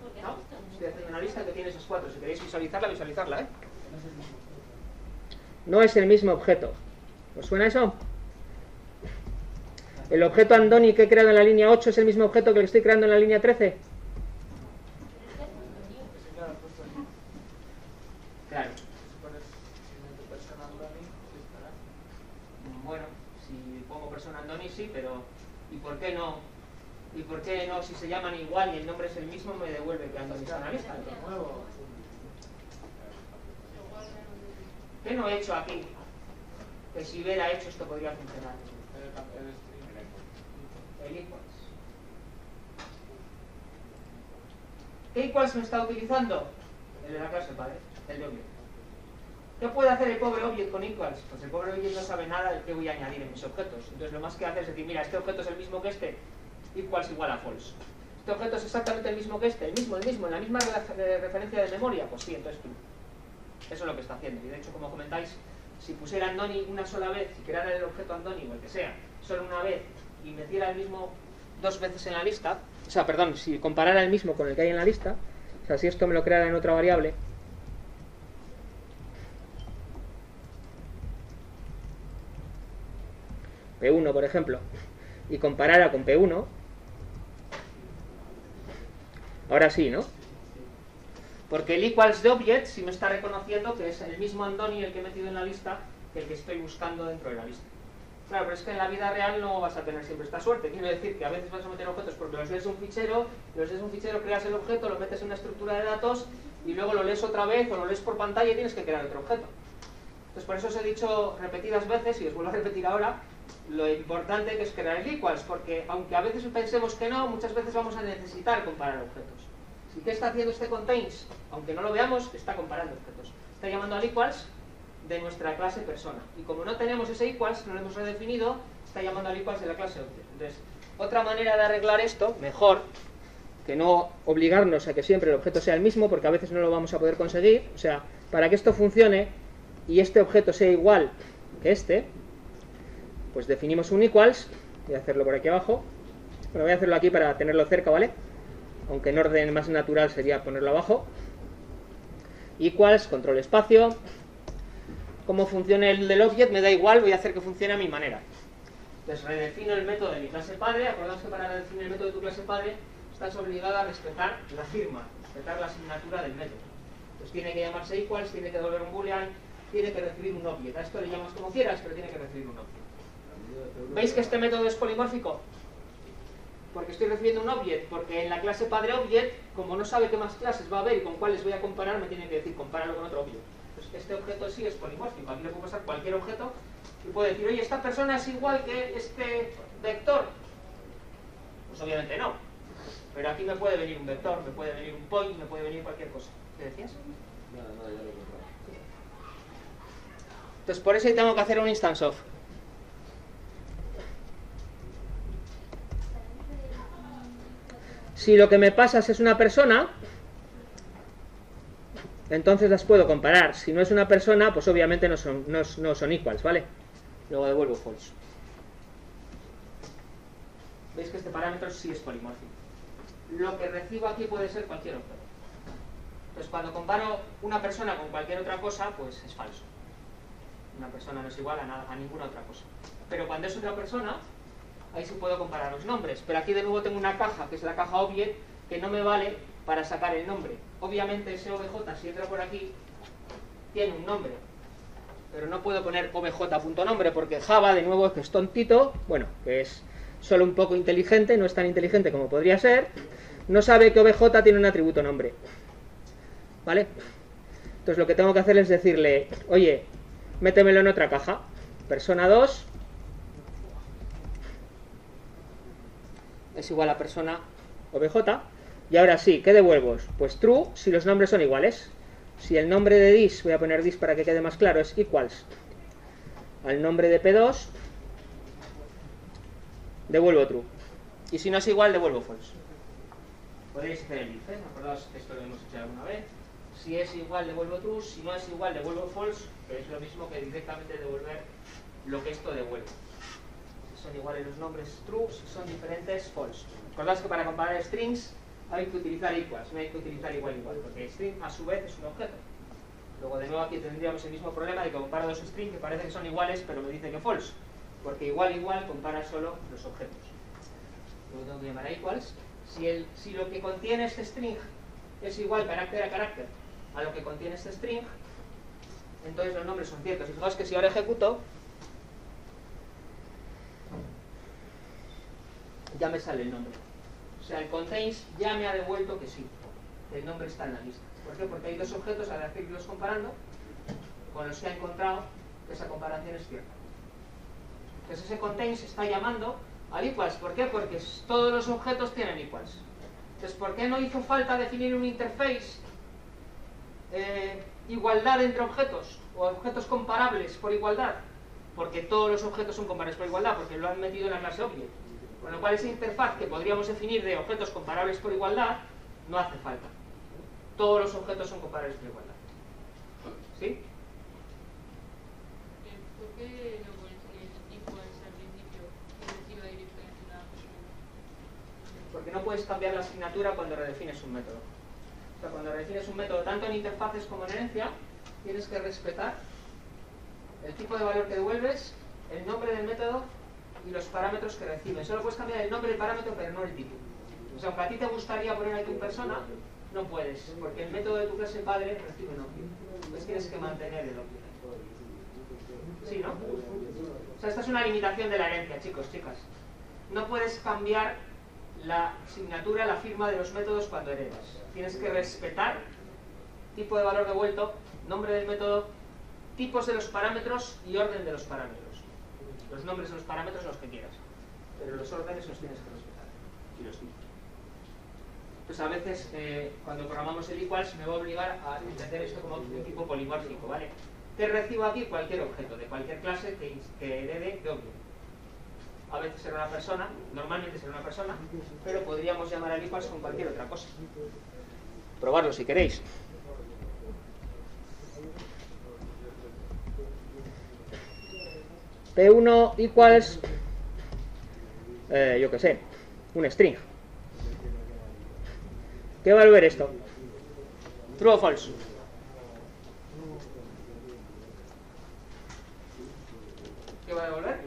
Porque ¿No? justo Estoy haciendo una lista que tiene esos cuatro. Si queréis visualizarla, visualizarla, ¿eh? No es el mismo objeto. ¿Os suena eso? ¿El objeto Andoni que he creado en la línea 8 es el mismo objeto que el que estoy creando en la línea 13? Claro. Bueno, si pongo persona Andoni sí, pero ¿y por qué no? ¿Y por qué no si se llaman igual y el nombre es el mismo me devuelve en la lista? ¿Qué no he hecho aquí? Que si hubiera hecho esto podría funcionar. El equals. ¿Qué equals me está utilizando? El de la clase padre, el de object. ¿Qué puede hacer el pobre object con equals? Pues el pobre object no sabe nada de qué voy a añadir en mis objetos. Entonces lo más que hace es decir, mira, este objeto es el mismo que este, equals igual a false. Este objeto es exactamente el mismo que este, el mismo, el mismo, en la misma eh, referencia de memoria, pues sí, entonces true. Eso es lo que está haciendo. Y de hecho, como comentáis, si pusiera Andoni una sola vez, si creara el objeto Andoni o el que sea, solo una vez, y metiera el mismo dos veces en la lista, o sea, perdón, si comparara el mismo con el que hay en la lista, o sea, si esto me lo creara en otra variable, P1, por ejemplo, y comparara con P1, ahora sí, ¿no? Porque el equals de object sí me está reconociendo que es el mismo Andoni el que he metido en la lista que el que estoy buscando dentro de la lista. Claro, pero es que en la vida real no vas a tener siempre esta suerte. Quiero decir que a veces vas a meter objetos porque los lees un fichero, los lees un fichero, creas el objeto, lo metes en una estructura de datos y luego lo lees otra vez o lo lees por pantalla y tienes que crear otro objeto. Entonces por eso os he dicho repetidas veces y os vuelvo a repetir ahora lo importante que es crear el equals, porque aunque a veces pensemos que no, muchas veces vamos a necesitar comparar objetos. ¿Y qué está haciendo este contains? Aunque no lo veamos, está comparando objetos. Está llamando al equals de nuestra clase persona. Y como no tenemos ese equals, no lo hemos redefinido, está llamando al equals de la clase object. Entonces, otra manera de arreglar esto, mejor, que no obligarnos a que siempre el objeto sea el mismo, porque a veces no lo vamos a poder conseguir. O sea, para que esto funcione y este objeto sea igual que este, pues definimos un equals. Voy a hacerlo por aquí abajo. Bueno, voy a hacerlo aquí para tenerlo cerca, ¿vale? Aunque en orden más natural sería ponerlo abajo. Equals, control espacio. Cómo funcione el del object me da igual, voy a hacer que funcione a mi manera. Entonces redefino el método de mi clase padre. Acordamos que para redefinir el método de tu clase padre estás obligado a respetar la firma, respetar la asignatura del método. Entonces tiene que llamarse equals, tiene que devolver un boolean, tiene que recibir un object. A esto le llamas como quieras, pero tiene que recibir un object. ¿Veis que este método es polimórfico? Porque estoy recibiendo un object, porque en la clase padre object, como no sabe qué más clases va a haber y con cuáles voy a comparar, me tiene que decir compáralo con otro object. Pues este objeto sí es polimórfico. Aquí le puedo pasar cualquier objeto y puedo decir, oye, esta persona es igual que este vector. Pues obviamente no. Pero aquí me puede venir un vector, me puede venir un point, me puede venir cualquier cosa. ¿Qué decías? Entonces por eso tengo que hacer un instance of. Si lo que me pasas es una persona, entonces las puedo comparar. Si no es una persona, pues obviamente no son, no, no son equals, ¿vale? Luego devuelvo false. ¿Veis que este parámetro sí es polimórfico? Lo que recibo aquí puede ser cualquier objeto. Entonces cuando comparo una persona con cualquier otra cosa, pues es falso. Una persona no es igual a, nada, a ninguna otra cosa. Pero cuando es otra persona, ahí sí puedo comparar los nombres. Pero aquí de nuevo tengo una caja, que es la caja object, que no me vale para sacar el nombre. Obviamente ese OBJ, si entra por aquí, tiene un nombre. Pero no puedo poner obj.nombre porque Java, de nuevo, que es tontito, bueno, que es solo un poco inteligente, no es tan inteligente como podría ser, no sabe que obj tiene un atributo nombre. ¿Vale? Entonces lo que tengo que hacer es decirle, oye, métemelo en otra caja. Persona 2 es igual a persona OBJ. Y ahora sí, ¿qué devuelvo? Pues true si los nombres son iguales. Si el nombre de dis, voy a poner dis para que quede más claro, es equals al nombre de P2, devuelvo true. Y si no es igual, devuelvo false. Podéis hacer el if, ¿eh? Acordaos que esto lo hemos hecho alguna vez. Si es igual, devuelvo true. Si no es igual, devuelvo false, que es lo mismo que directamente devolver lo que esto devuelve. Son iguales los nombres true, si son diferentes, false. Acordaos que para comparar strings hay que utilizar equals, no hay que utilizar igual igual, porque string a su vez es un objeto. Luego de nuevo aquí tendríamos el mismo problema de que comparo dos strings que parece que son iguales, pero me dice que false, porque igual igual compara solo los objetos. Luego tengo que llamar a equals. Si, el, si lo que contiene este string es igual carácter a carácter a lo que contiene este string, entonces los nombres son ciertos. Y fijaos que si ahora ejecuto, ya me sale el nombre. O sea, el contains ya me ha devuelto que sí, el nombre está en la lista. ¿Por qué? Porque hay dos objetos al irlos comparando con los que ha encontrado que esa comparación es cierta. Entonces ese contains está llamando al equals. ¿Por qué? Porque todos los objetos tienen equals. Entonces, ¿por qué no hizo falta definir un interface eh, igualdad entre objetos o objetos comparables por igualdad? Porque todos los objetos son comparables por igualdad, porque lo han metido en la clase object. Con lo cual esa interfaz que podríamos definir de objetos comparables por igualdad no hace falta. Todos los objetos son comparables por igualdad. ¿Sí? Eh, ¿Por Porque no puedes cambiar la asignatura cuando redefines un método. O sea, cuando redefines un método, tanto en interfaces como en herencia, tienes que respetar el tipo de valor que devuelves, el nombre del método y los parámetros que recibe. Solo puedes cambiar el nombre del parámetro, pero no el tipo. O sea, aunque a ti te gustaría poner aquí un persona, no puedes, porque el método de tu clase padre recibe un objeto. Entonces tienes que mantener el objeto. ¿Sí, no? O sea, esta es una limitación de la herencia, chicos, chicas. No puedes cambiar la asignatura, la firma de los métodos cuando heredas. Tienes que respetar tipo de valor devuelto, nombre del método, tipos de los parámetros y orden de los parámetros. Los nombres los parámetros los que quieras, pero los órdenes los tienes que respetar. Y los. Entonces a veces eh, cuando programamos el equals me va a obligar a entender esto como un tipo polimórfico, ¿vale? Te recibo aquí cualquier objeto, de cualquier clase que, que herede de. A veces será una persona, normalmente será una persona, pero podríamos llamar al equals con cualquier otra cosa. Probarlo si queréis. P1 equals, eh, yo qué sé, un string. ¿Qué va a volver esto? True o false. ¿Qué va a devolver?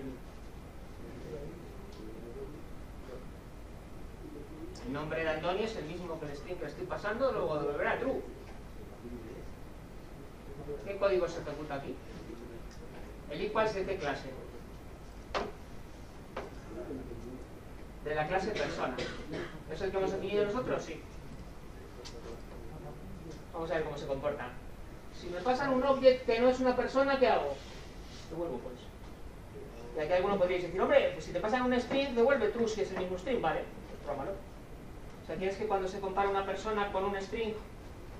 El nombre de Antonio es el mismo que el string que estoy pasando, luego devolverá true. ¿Qué código se ejecuta aquí? ¿El equals de qué clase? De la clase persona. ¿Es el que hemos definido nosotros? Sí. Vamos a ver cómo se comporta. Si me pasan un object que no es una persona, ¿qué hago? Devuelvo pues. Y aquí alguno podría decir, hombre, pues si te pasan un string, devuelve true si es el mismo string, vale, pues trómalo. O sea, quieres que cuando se compara una persona con un string,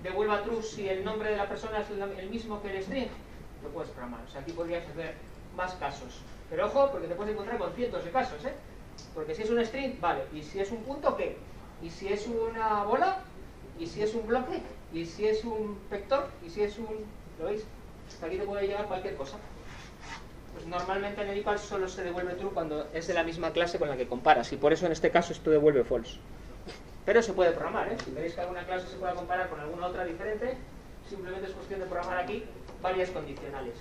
devuelva true si el nombre de la persona es el mismo que el string, lo puedes programar. O sea, aquí podrías hacer más casos. Pero ojo, porque te puedes encontrar con cientos de casos, ¿eh? Porque si es un string, vale. ¿Y si es un punto, qué? ¿Y si es una bola? ¿Y si es un bloque? ¿Y si es un vector? ¿Y si es un...? ¿Lo veis? Hasta aquí te puede llegar cualquier cosa. Pues normalmente en el equal solo se devuelve true cuando es de la misma clase con la que comparas. Y por eso en este caso esto devuelve false. Pero se puede programar, ¿eh? Si queréis que alguna clase se pueda comparar con alguna otra diferente, simplemente es cuestión de programar aquí varias condicionales.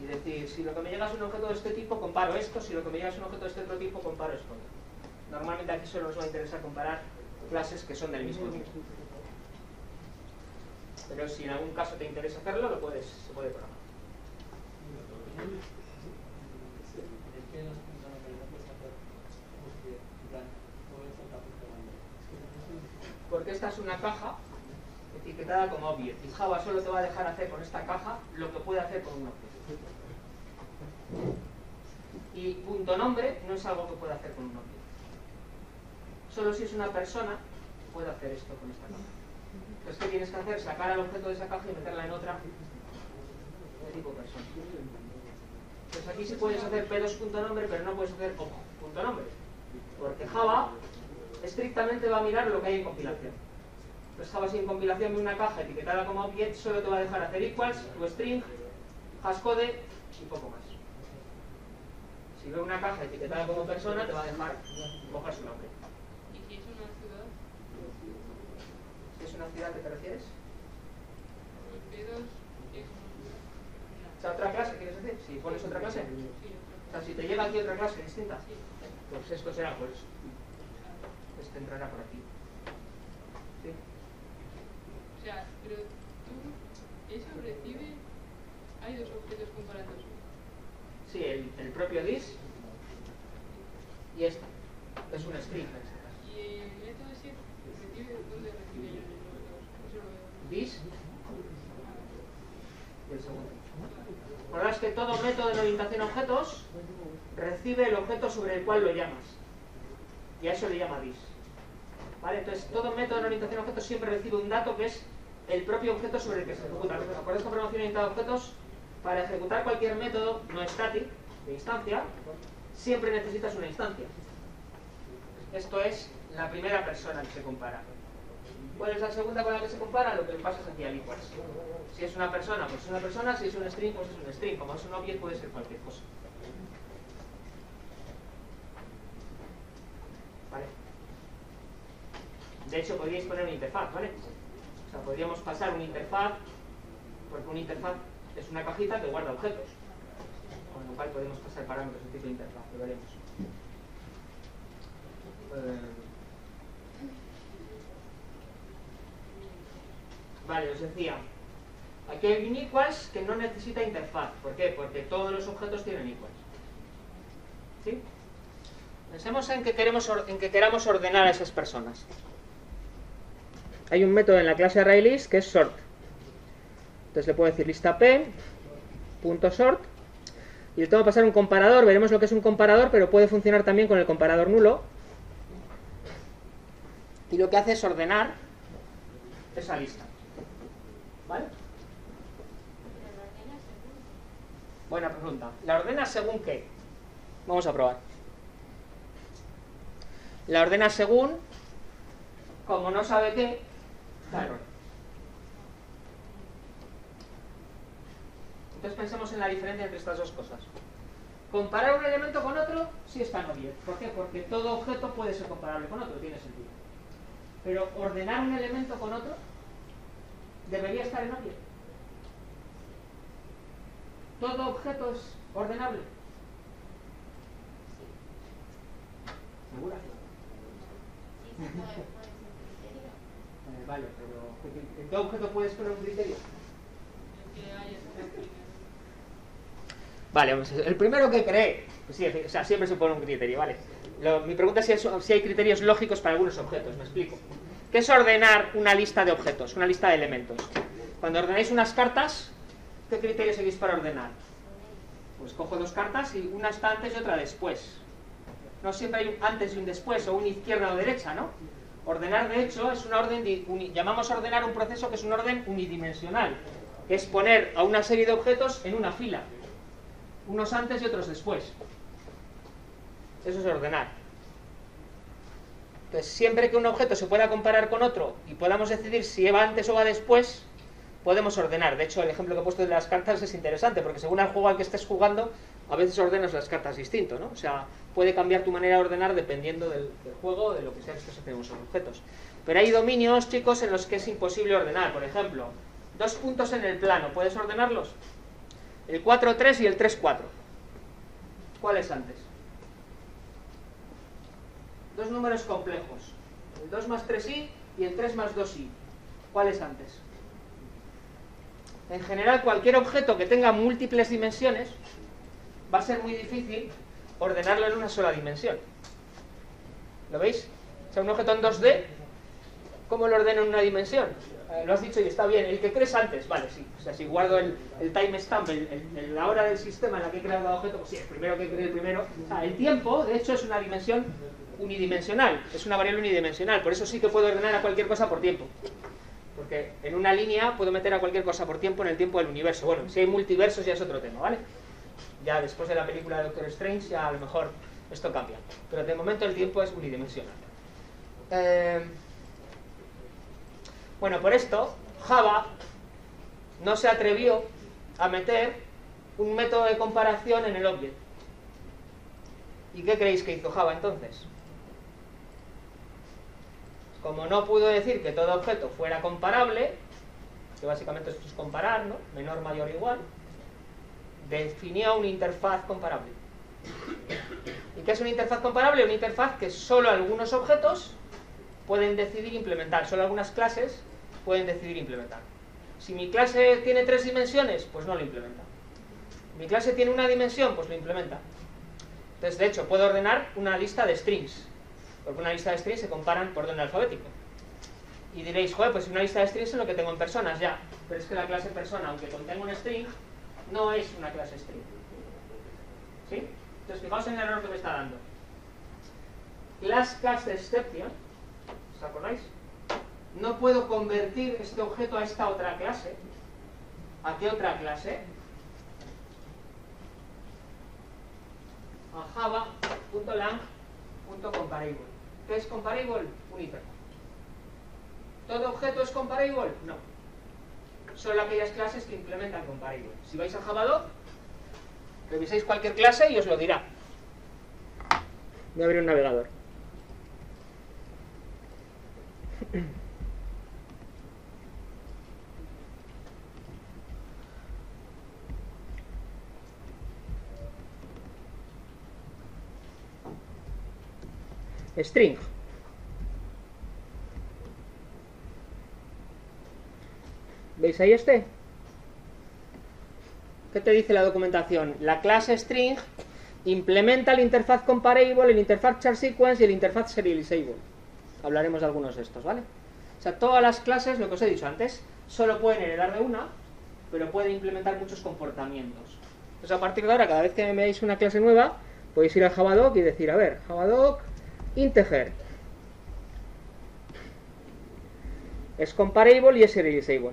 Y decir, si lo que me llega es un objeto de este tipo, comparo esto, si lo que me llega es un objeto de este otro tipo, comparo esto. Normalmente aquí solo nos va a interesar comparar clases que son del mismo tipo. Pero si en algún caso te interesa hacerlo, lo puedes, se puede programar. Porque esta es una caja etiquetada como object. Y Java solo te va a dejar hacer con esta caja lo que puede hacer con un objeto. Y punto nombre no es algo que pueda hacer con un objeto. Solo si es una persona puede hacer esto con esta caja. Entonces, ¿qué tienes que hacer? Sacar al objeto de esa caja y meterla en otra de tipo persona. Entonces aquí sí puedes hacer p2.nombre, pero no puedes hacer ojo, punto nombre. Porque Java estrictamente va a mirar lo que hay en compilación. Entonces Java sin compilación de una caja etiquetada como object solo te va a dejar hacer equals, tu string, hashcode y poco más. Si ve una caja etiquetada como persona, te va a dejar coger su nombre. ¿Y si es una ciudad? ¿Si es una ciudad que te refieres? P2 es una ciudad. O sea, otra clase, ¿quieres decir? Si pones otra clase. O sea, si te llega aquí otra clase distinta, pues esto será, pues, este entrará por aquí. O sea, pero tú, eso recibe... Hay dos objetos comparándose. Sí, el, el propio dis y esta. Es un string en este caso. Y el método ese recibe... ¿Dónde recibe el veo. Dis y el segundo. Recordad que todo método de orientación a objetos recibe el objeto sobre el cual lo llamas. Y a eso le llama dis. ¿Vale? Entonces, todo método de orientación a objetos siempre recibe un dato que es el propio objeto sobre el que se ejecuta. ¿Acordáis con programación orientada a objetos? Para ejecutar cualquier método no static, de instancia, siempre necesitas una instancia. Esto es la primera persona que se compara. ¿Cuál es la segunda con la que se compara? Lo que le pasa es hacia el equals. Si es una persona, pues es una persona. Si es un string, pues es un string. Como es un object, puede ser cualquier cosa. ¿Vale? De hecho, podríais poner una interfaz, ¿vale? O sea, podríamos pasar una interfaz, porque una interfaz es una cajita que guarda objetos. Con lo cual podemos pasar parámetros de tipo de interfaz, lo veremos. Eh, Vale, os decía, aquí hay un equals que no necesita interfaz. ¿Por qué? Porque todos los objetos tienen equals. ¿Sí? Pensemos en que, queremos en que queramos ordenar a esas personas. Hay un método en la clase ArrayList que es sort. Entonces le puedo decir lista p, punto sort, y le tengo que pasar un comparador. Veremos lo que es un comparador, pero puede funcionar también con el comparador nulo. Y lo que hace es ordenar esa lista. ¿Vale? Buena pregunta. ¿La ordena según qué? Vamos a probar. La ordena según, como no sabe qué, Entonces pensemos en la diferencia entre estas dos cosas. Comparar un elemento con otro sí está no bien. ¿Por qué? Porque todo objeto puede ser comparable con otro, tiene sentido. Pero ordenar un elemento con otro debería estar en object. ¿Todo objeto es ordenable? ¿Segura? Sí, se puede, puede ser. Eh, vale, ¿en qué objeto puedes poner un criterio? Vale, vamos el primero que cree, pues sí, o sea, siempre se pone un criterio, ¿vale? Mi pregunta es si, es- si hay criterios lógicos para algunos objetos, me explico. ¿Qué es ordenar una lista de objetos, una lista de elementos? Cuando ordenáis unas cartas, ¿qué criterio seguís para ordenar? Pues cojo dos cartas y una está antes y otra después. No siempre hay un antes y un después, o una izquierda o derecha, ¿no? Ordenar, de hecho, es una orden, llamamos ordenar un proceso que es un orden unidimensional, que es poner a una serie de objetos en una fila, unos antes y otros después. Eso es ordenar. Entonces, siempre que un objeto se pueda comparar con otro y podamos decidir si va antes o va después, podemos ordenar. De hecho, el ejemplo que he puesto de las cartas es interesante, porque según el juego al que estés jugando, a veces ordenas las cartas distinto, ¿no? O sea, puede cambiar tu manera de ordenar dependiendo del, juego de lo que sea que hacemos con objetos. Pero hay dominios, chicos, en los que es imposible ordenar. Por ejemplo, dos puntos en el plano, ¿puedes ordenarlos? El 4-3 y el 3-4. ¿Cuál es antes? Dos números complejos. El 2 más 3i y el 3 más 2i. ¿Cuál es antes? En general, cualquier objeto que tenga múltiples dimensiones va a ser muy difícil ordenarlo en una sola dimensión. ¿Lo veis? O sea, un objeto en 2D, ¿cómo lo ordeno en una dimensión? eh, lo has dicho y está bien. El que crees antes, vale, sí. O sea, si guardo el, el timestamp, el, el- el- la hora del sistema en la que he creado cada objeto, pues sí, el primero que cree el primero. O sea, el tiempo, de hecho, es una dimensión unidimensional. Es una variable unidimensional. Por eso sí que puedo ordenar a cualquier cosa por tiempo. Porque en una línea puedo meter a cualquier cosa por tiempo en el tiempo del universo. Bueno, si hay multiversos ya es otro tema, ¿vale? Ya después de la película de Doctor Strange ya a lo mejor esto cambia. Pero de momento el tiempo es unidimensional. Eh, bueno, por esto Java no se atrevió a meter un método de comparación en el object. ¿Y qué creéis que hizo Java entonces? Como no pudo decir que todo objeto fuera comparable, que básicamente esto es comparar, ¿no? Menor, mayor, igual, definió una interfaz comparable. ¿Y qué es una interfaz comparable? Una interfaz que solo algunos objetos pueden decidir implementar, solo algunas clases pueden decidir implementar. Si mi clase tiene tres dimensiones, pues no lo implementa. Mi clase tiene una dimensión, pues lo implementa. Entonces, de hecho, puedo ordenar una lista de strings, porque una lista de strings se comparan por orden alfabético. Y diréis, joder, pues una lista de strings es lo que tengo en personas ya. Pero es que la clase persona, aunque contenga un string, no es una clase string. ¿Sí? Entonces, fijaos en el error que me está dando. Class cast exception, ¿os acordáis? No puedo convertir este objeto a esta otra clase. ¿A qué otra clase? A java.lang.comparable. ¿Qué es comparable? Un. ¿Todo objeto es comparable? No. Solo aquellas clases que implementan comparable. Si vais a Javadoc, reviséis cualquier clase y os lo dirá. Voy a abrir un navegador. String. ¿Veis ahí este? ¿Qué te dice la documentación? La clase string implementa el interfaz comparable, el interfaz char sequence y el interfaz serializable. Hablaremos de algunos de estos, ¿vale? O sea, todas las clases, lo que os he dicho antes, solo pueden heredar de una, pero pueden implementar muchos comportamientos. Entonces, a partir de ahora, cada vez que veáis una clase nueva, podéis ir a Javadoc y decir, a ver, Javadoc integer es comparable y es serializable.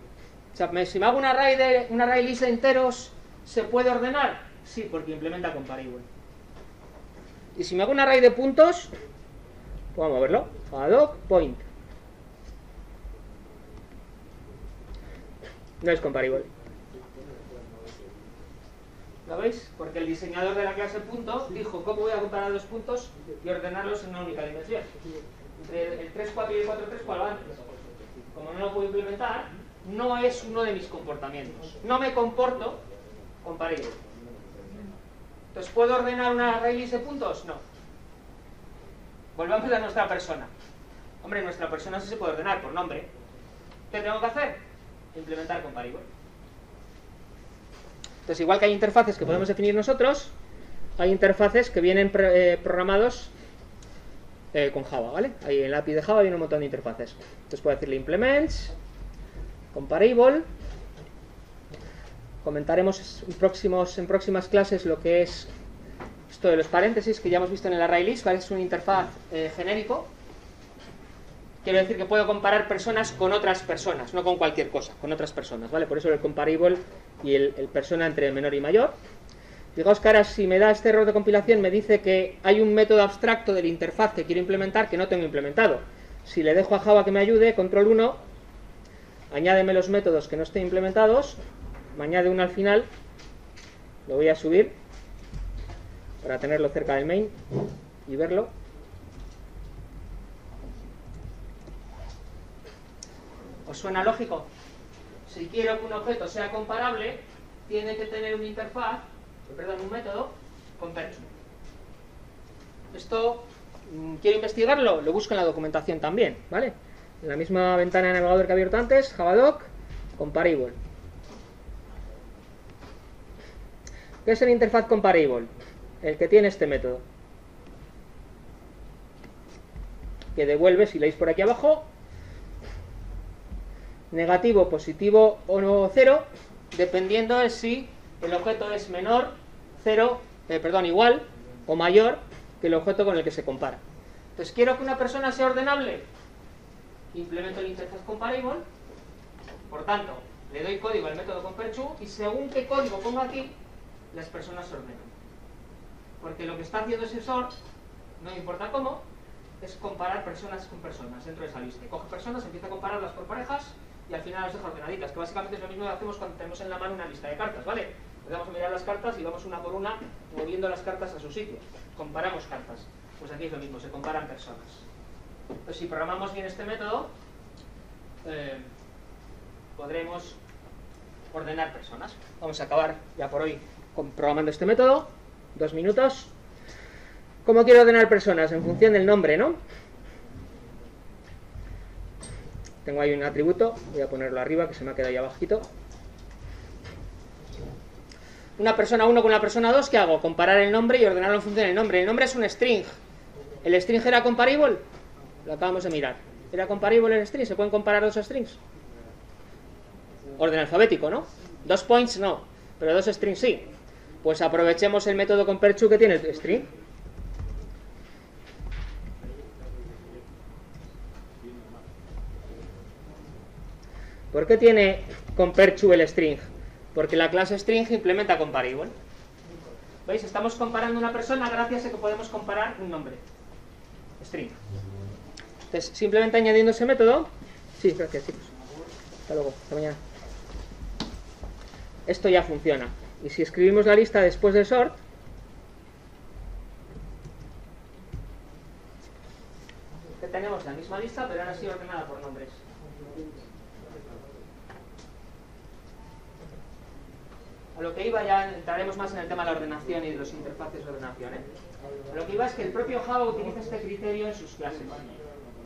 O sea, si me hago un array, de, un array de enteros, ¿se puede ordenar? Sí, porque implementa comparable. Y si me hago un array de puntos, pues vamos a verlo. Javadoc point. No es comparable. ¿Lo veis? Porque el diseñador de la clase punto dijo cómo voy a comparar los puntos y ordenarlos en una única dimensión. Entre el 3, 4 y el 4, 3, ¿cuál va antes? Como no lo puedo implementar, no es uno de mis comportamientos. No me comporto comparable. Entonces, ¿puedo ordenar una list de puntos? No. Volvamos a nuestra persona. Hombre, nuestra persona sí se puede ordenar por nombre. ¿Qué tengo que hacer? Implementar comparable. Entonces, igual que hay interfaces que podemos definir nosotros, hay interfaces que vienen eh, programados eh, con Java, ¿vale? Ahí en la API de Java viene un montón de interfaces. Entonces puedo decirle implements, comparable. Comentaremos en, próximos, en próximas clases lo que es esto de los paréntesis que ya hemos visto en el array list, ¿vale? Es un interfaz eh, genérico. Quiero decir que puedo comparar personas con otras personas, no con cualquier cosa, con otras personas, ¿vale? Por eso el comparable y el, el persona entre menor y mayor. Fijaos que ahora si me da este error de compilación me dice que hay un método abstracto de la interfaz que quiero implementar que no tengo implementado. Si le dejo a Java que me ayude, control 1, añádeme los métodos que no estén implementados, me añade uno al final, lo voy a subir para tenerlo cerca del main y verlo. ¿Os suena lógico? Si quiero que un objeto sea comparable, tiene que tener una interfaz, perdón, un método con person. Esto, mm, quiero investigarlo, lo busco en la documentación también, ¿vale? En la misma ventana de navegador que he abierto antes, javadoc, comparable. ¿Qué es el interfaz comparable? El que tiene este método. Que devuelve, si leéis por aquí abajo, negativo, positivo o no cero, dependiendo de si el objeto es menor, cero, eh, perdón, igual o mayor que el objeto con el que se compara. Entonces, quiero que una persona sea ordenable, implemento el interfaz comparable, por tanto, le doy código al método comperchu y según qué código pongo aquí, las personas se ordenan. Porque lo que está haciendo ese sort, no importa cómo, es comparar personas con personas dentro de esa lista. Coge personas, empieza a compararlas por parejas y al final las deja ordenaditas, que básicamente es lo mismo que hacemos cuando tenemos en la mano una lista de cartas, ¿vale? Vamos a mirar las cartas y vamos una por una moviendo las cartas a su sitio. Comparamos cartas. Pues aquí es lo mismo, se comparan personas. Pues si programamos bien este método, eh, podremos ordenar personas. Vamos a acabar ya por hoy con- programando este método. Dos minutos. ¿Cómo quiero ordenar personas? En función del nombre, ¿no? Tengo ahí un atributo, voy a ponerlo arriba que se me ha quedado ahí abajito. Una persona 1 con una persona 2, ¿qué hago? Comparar el nombre y ordenarlo en función del nombre. El nombre es un string. ¿El string era comparable? Lo acabamos de mirar. ¿Era comparable el string? ¿Se pueden comparar dos strings? Orden alfabético, ¿no? Dos points no, pero dos strings sí. Pues aprovechemos el método comperchu que tiene el string. ¿Por qué tiene comperchu el string? Porque la clase string implementa comparable. ¿Veis? Estamos comparando una persona gracias a que podemos comparar un nombre. String. Entonces, simplemente añadiendo ese método. Sí, gracias, chicos. Hasta luego, hasta mañana. Esto ya funciona. Y si escribimos la lista después del sort, tenemos la misma lista, pero ahora sí ordenada por nombres. A lo que iba ya entraremos más en el tema de la ordenación y de los interfaces de ordenación. ¿eh? A lo que iba es que el propio Java utiliza este criterio en sus clases.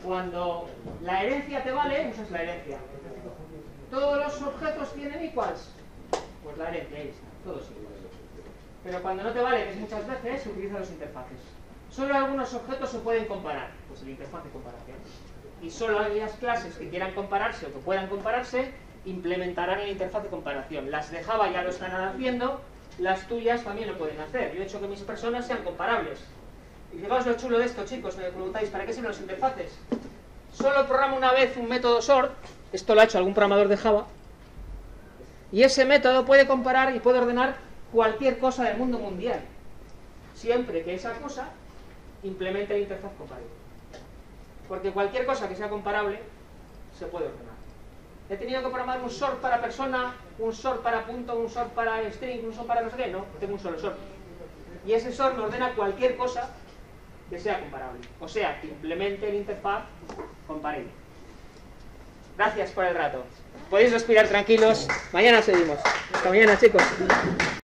Cuando la herencia te vale, usas la herencia. Todos los objetos tienen equals. Pues la herencia, ahí está, todos iguales. Pero cuando no te vale, que es muchas veces, se utilizan los interfaces. Solo algunos objetos se pueden comparar, pues el interfaz de comparación. Y solo aquellas clases que quieran compararse o que puedan compararse, implementarán el interfaz de comparación. Las de Java ya lo están haciendo, las tuyas también lo pueden hacer. Yo he hecho que mis personas sean comparables. Y fijaos lo chulo de esto, chicos, me preguntáis, ¿para qué sirven los interfaces? Solo programa una vez un método sort, esto lo ha hecho algún programador de Java, y ese método puede comparar y puede ordenar cualquier cosa del mundo mundial, siempre que esa cosa implemente la interfaz comparable. Porque cualquier cosa que sea comparable se puede ordenar. He tenido que programar un sort para persona, un sort para punto, un sort para string, un sort para no sé qué, no, tengo un solo sort. Y ese sort me ordena cualquier cosa que sea comparable. O sea, que implemente la interfaz comparable. Gracias por el rato. Podéis respirar tranquilos. Mañana seguimos. Hasta mañana, chicos.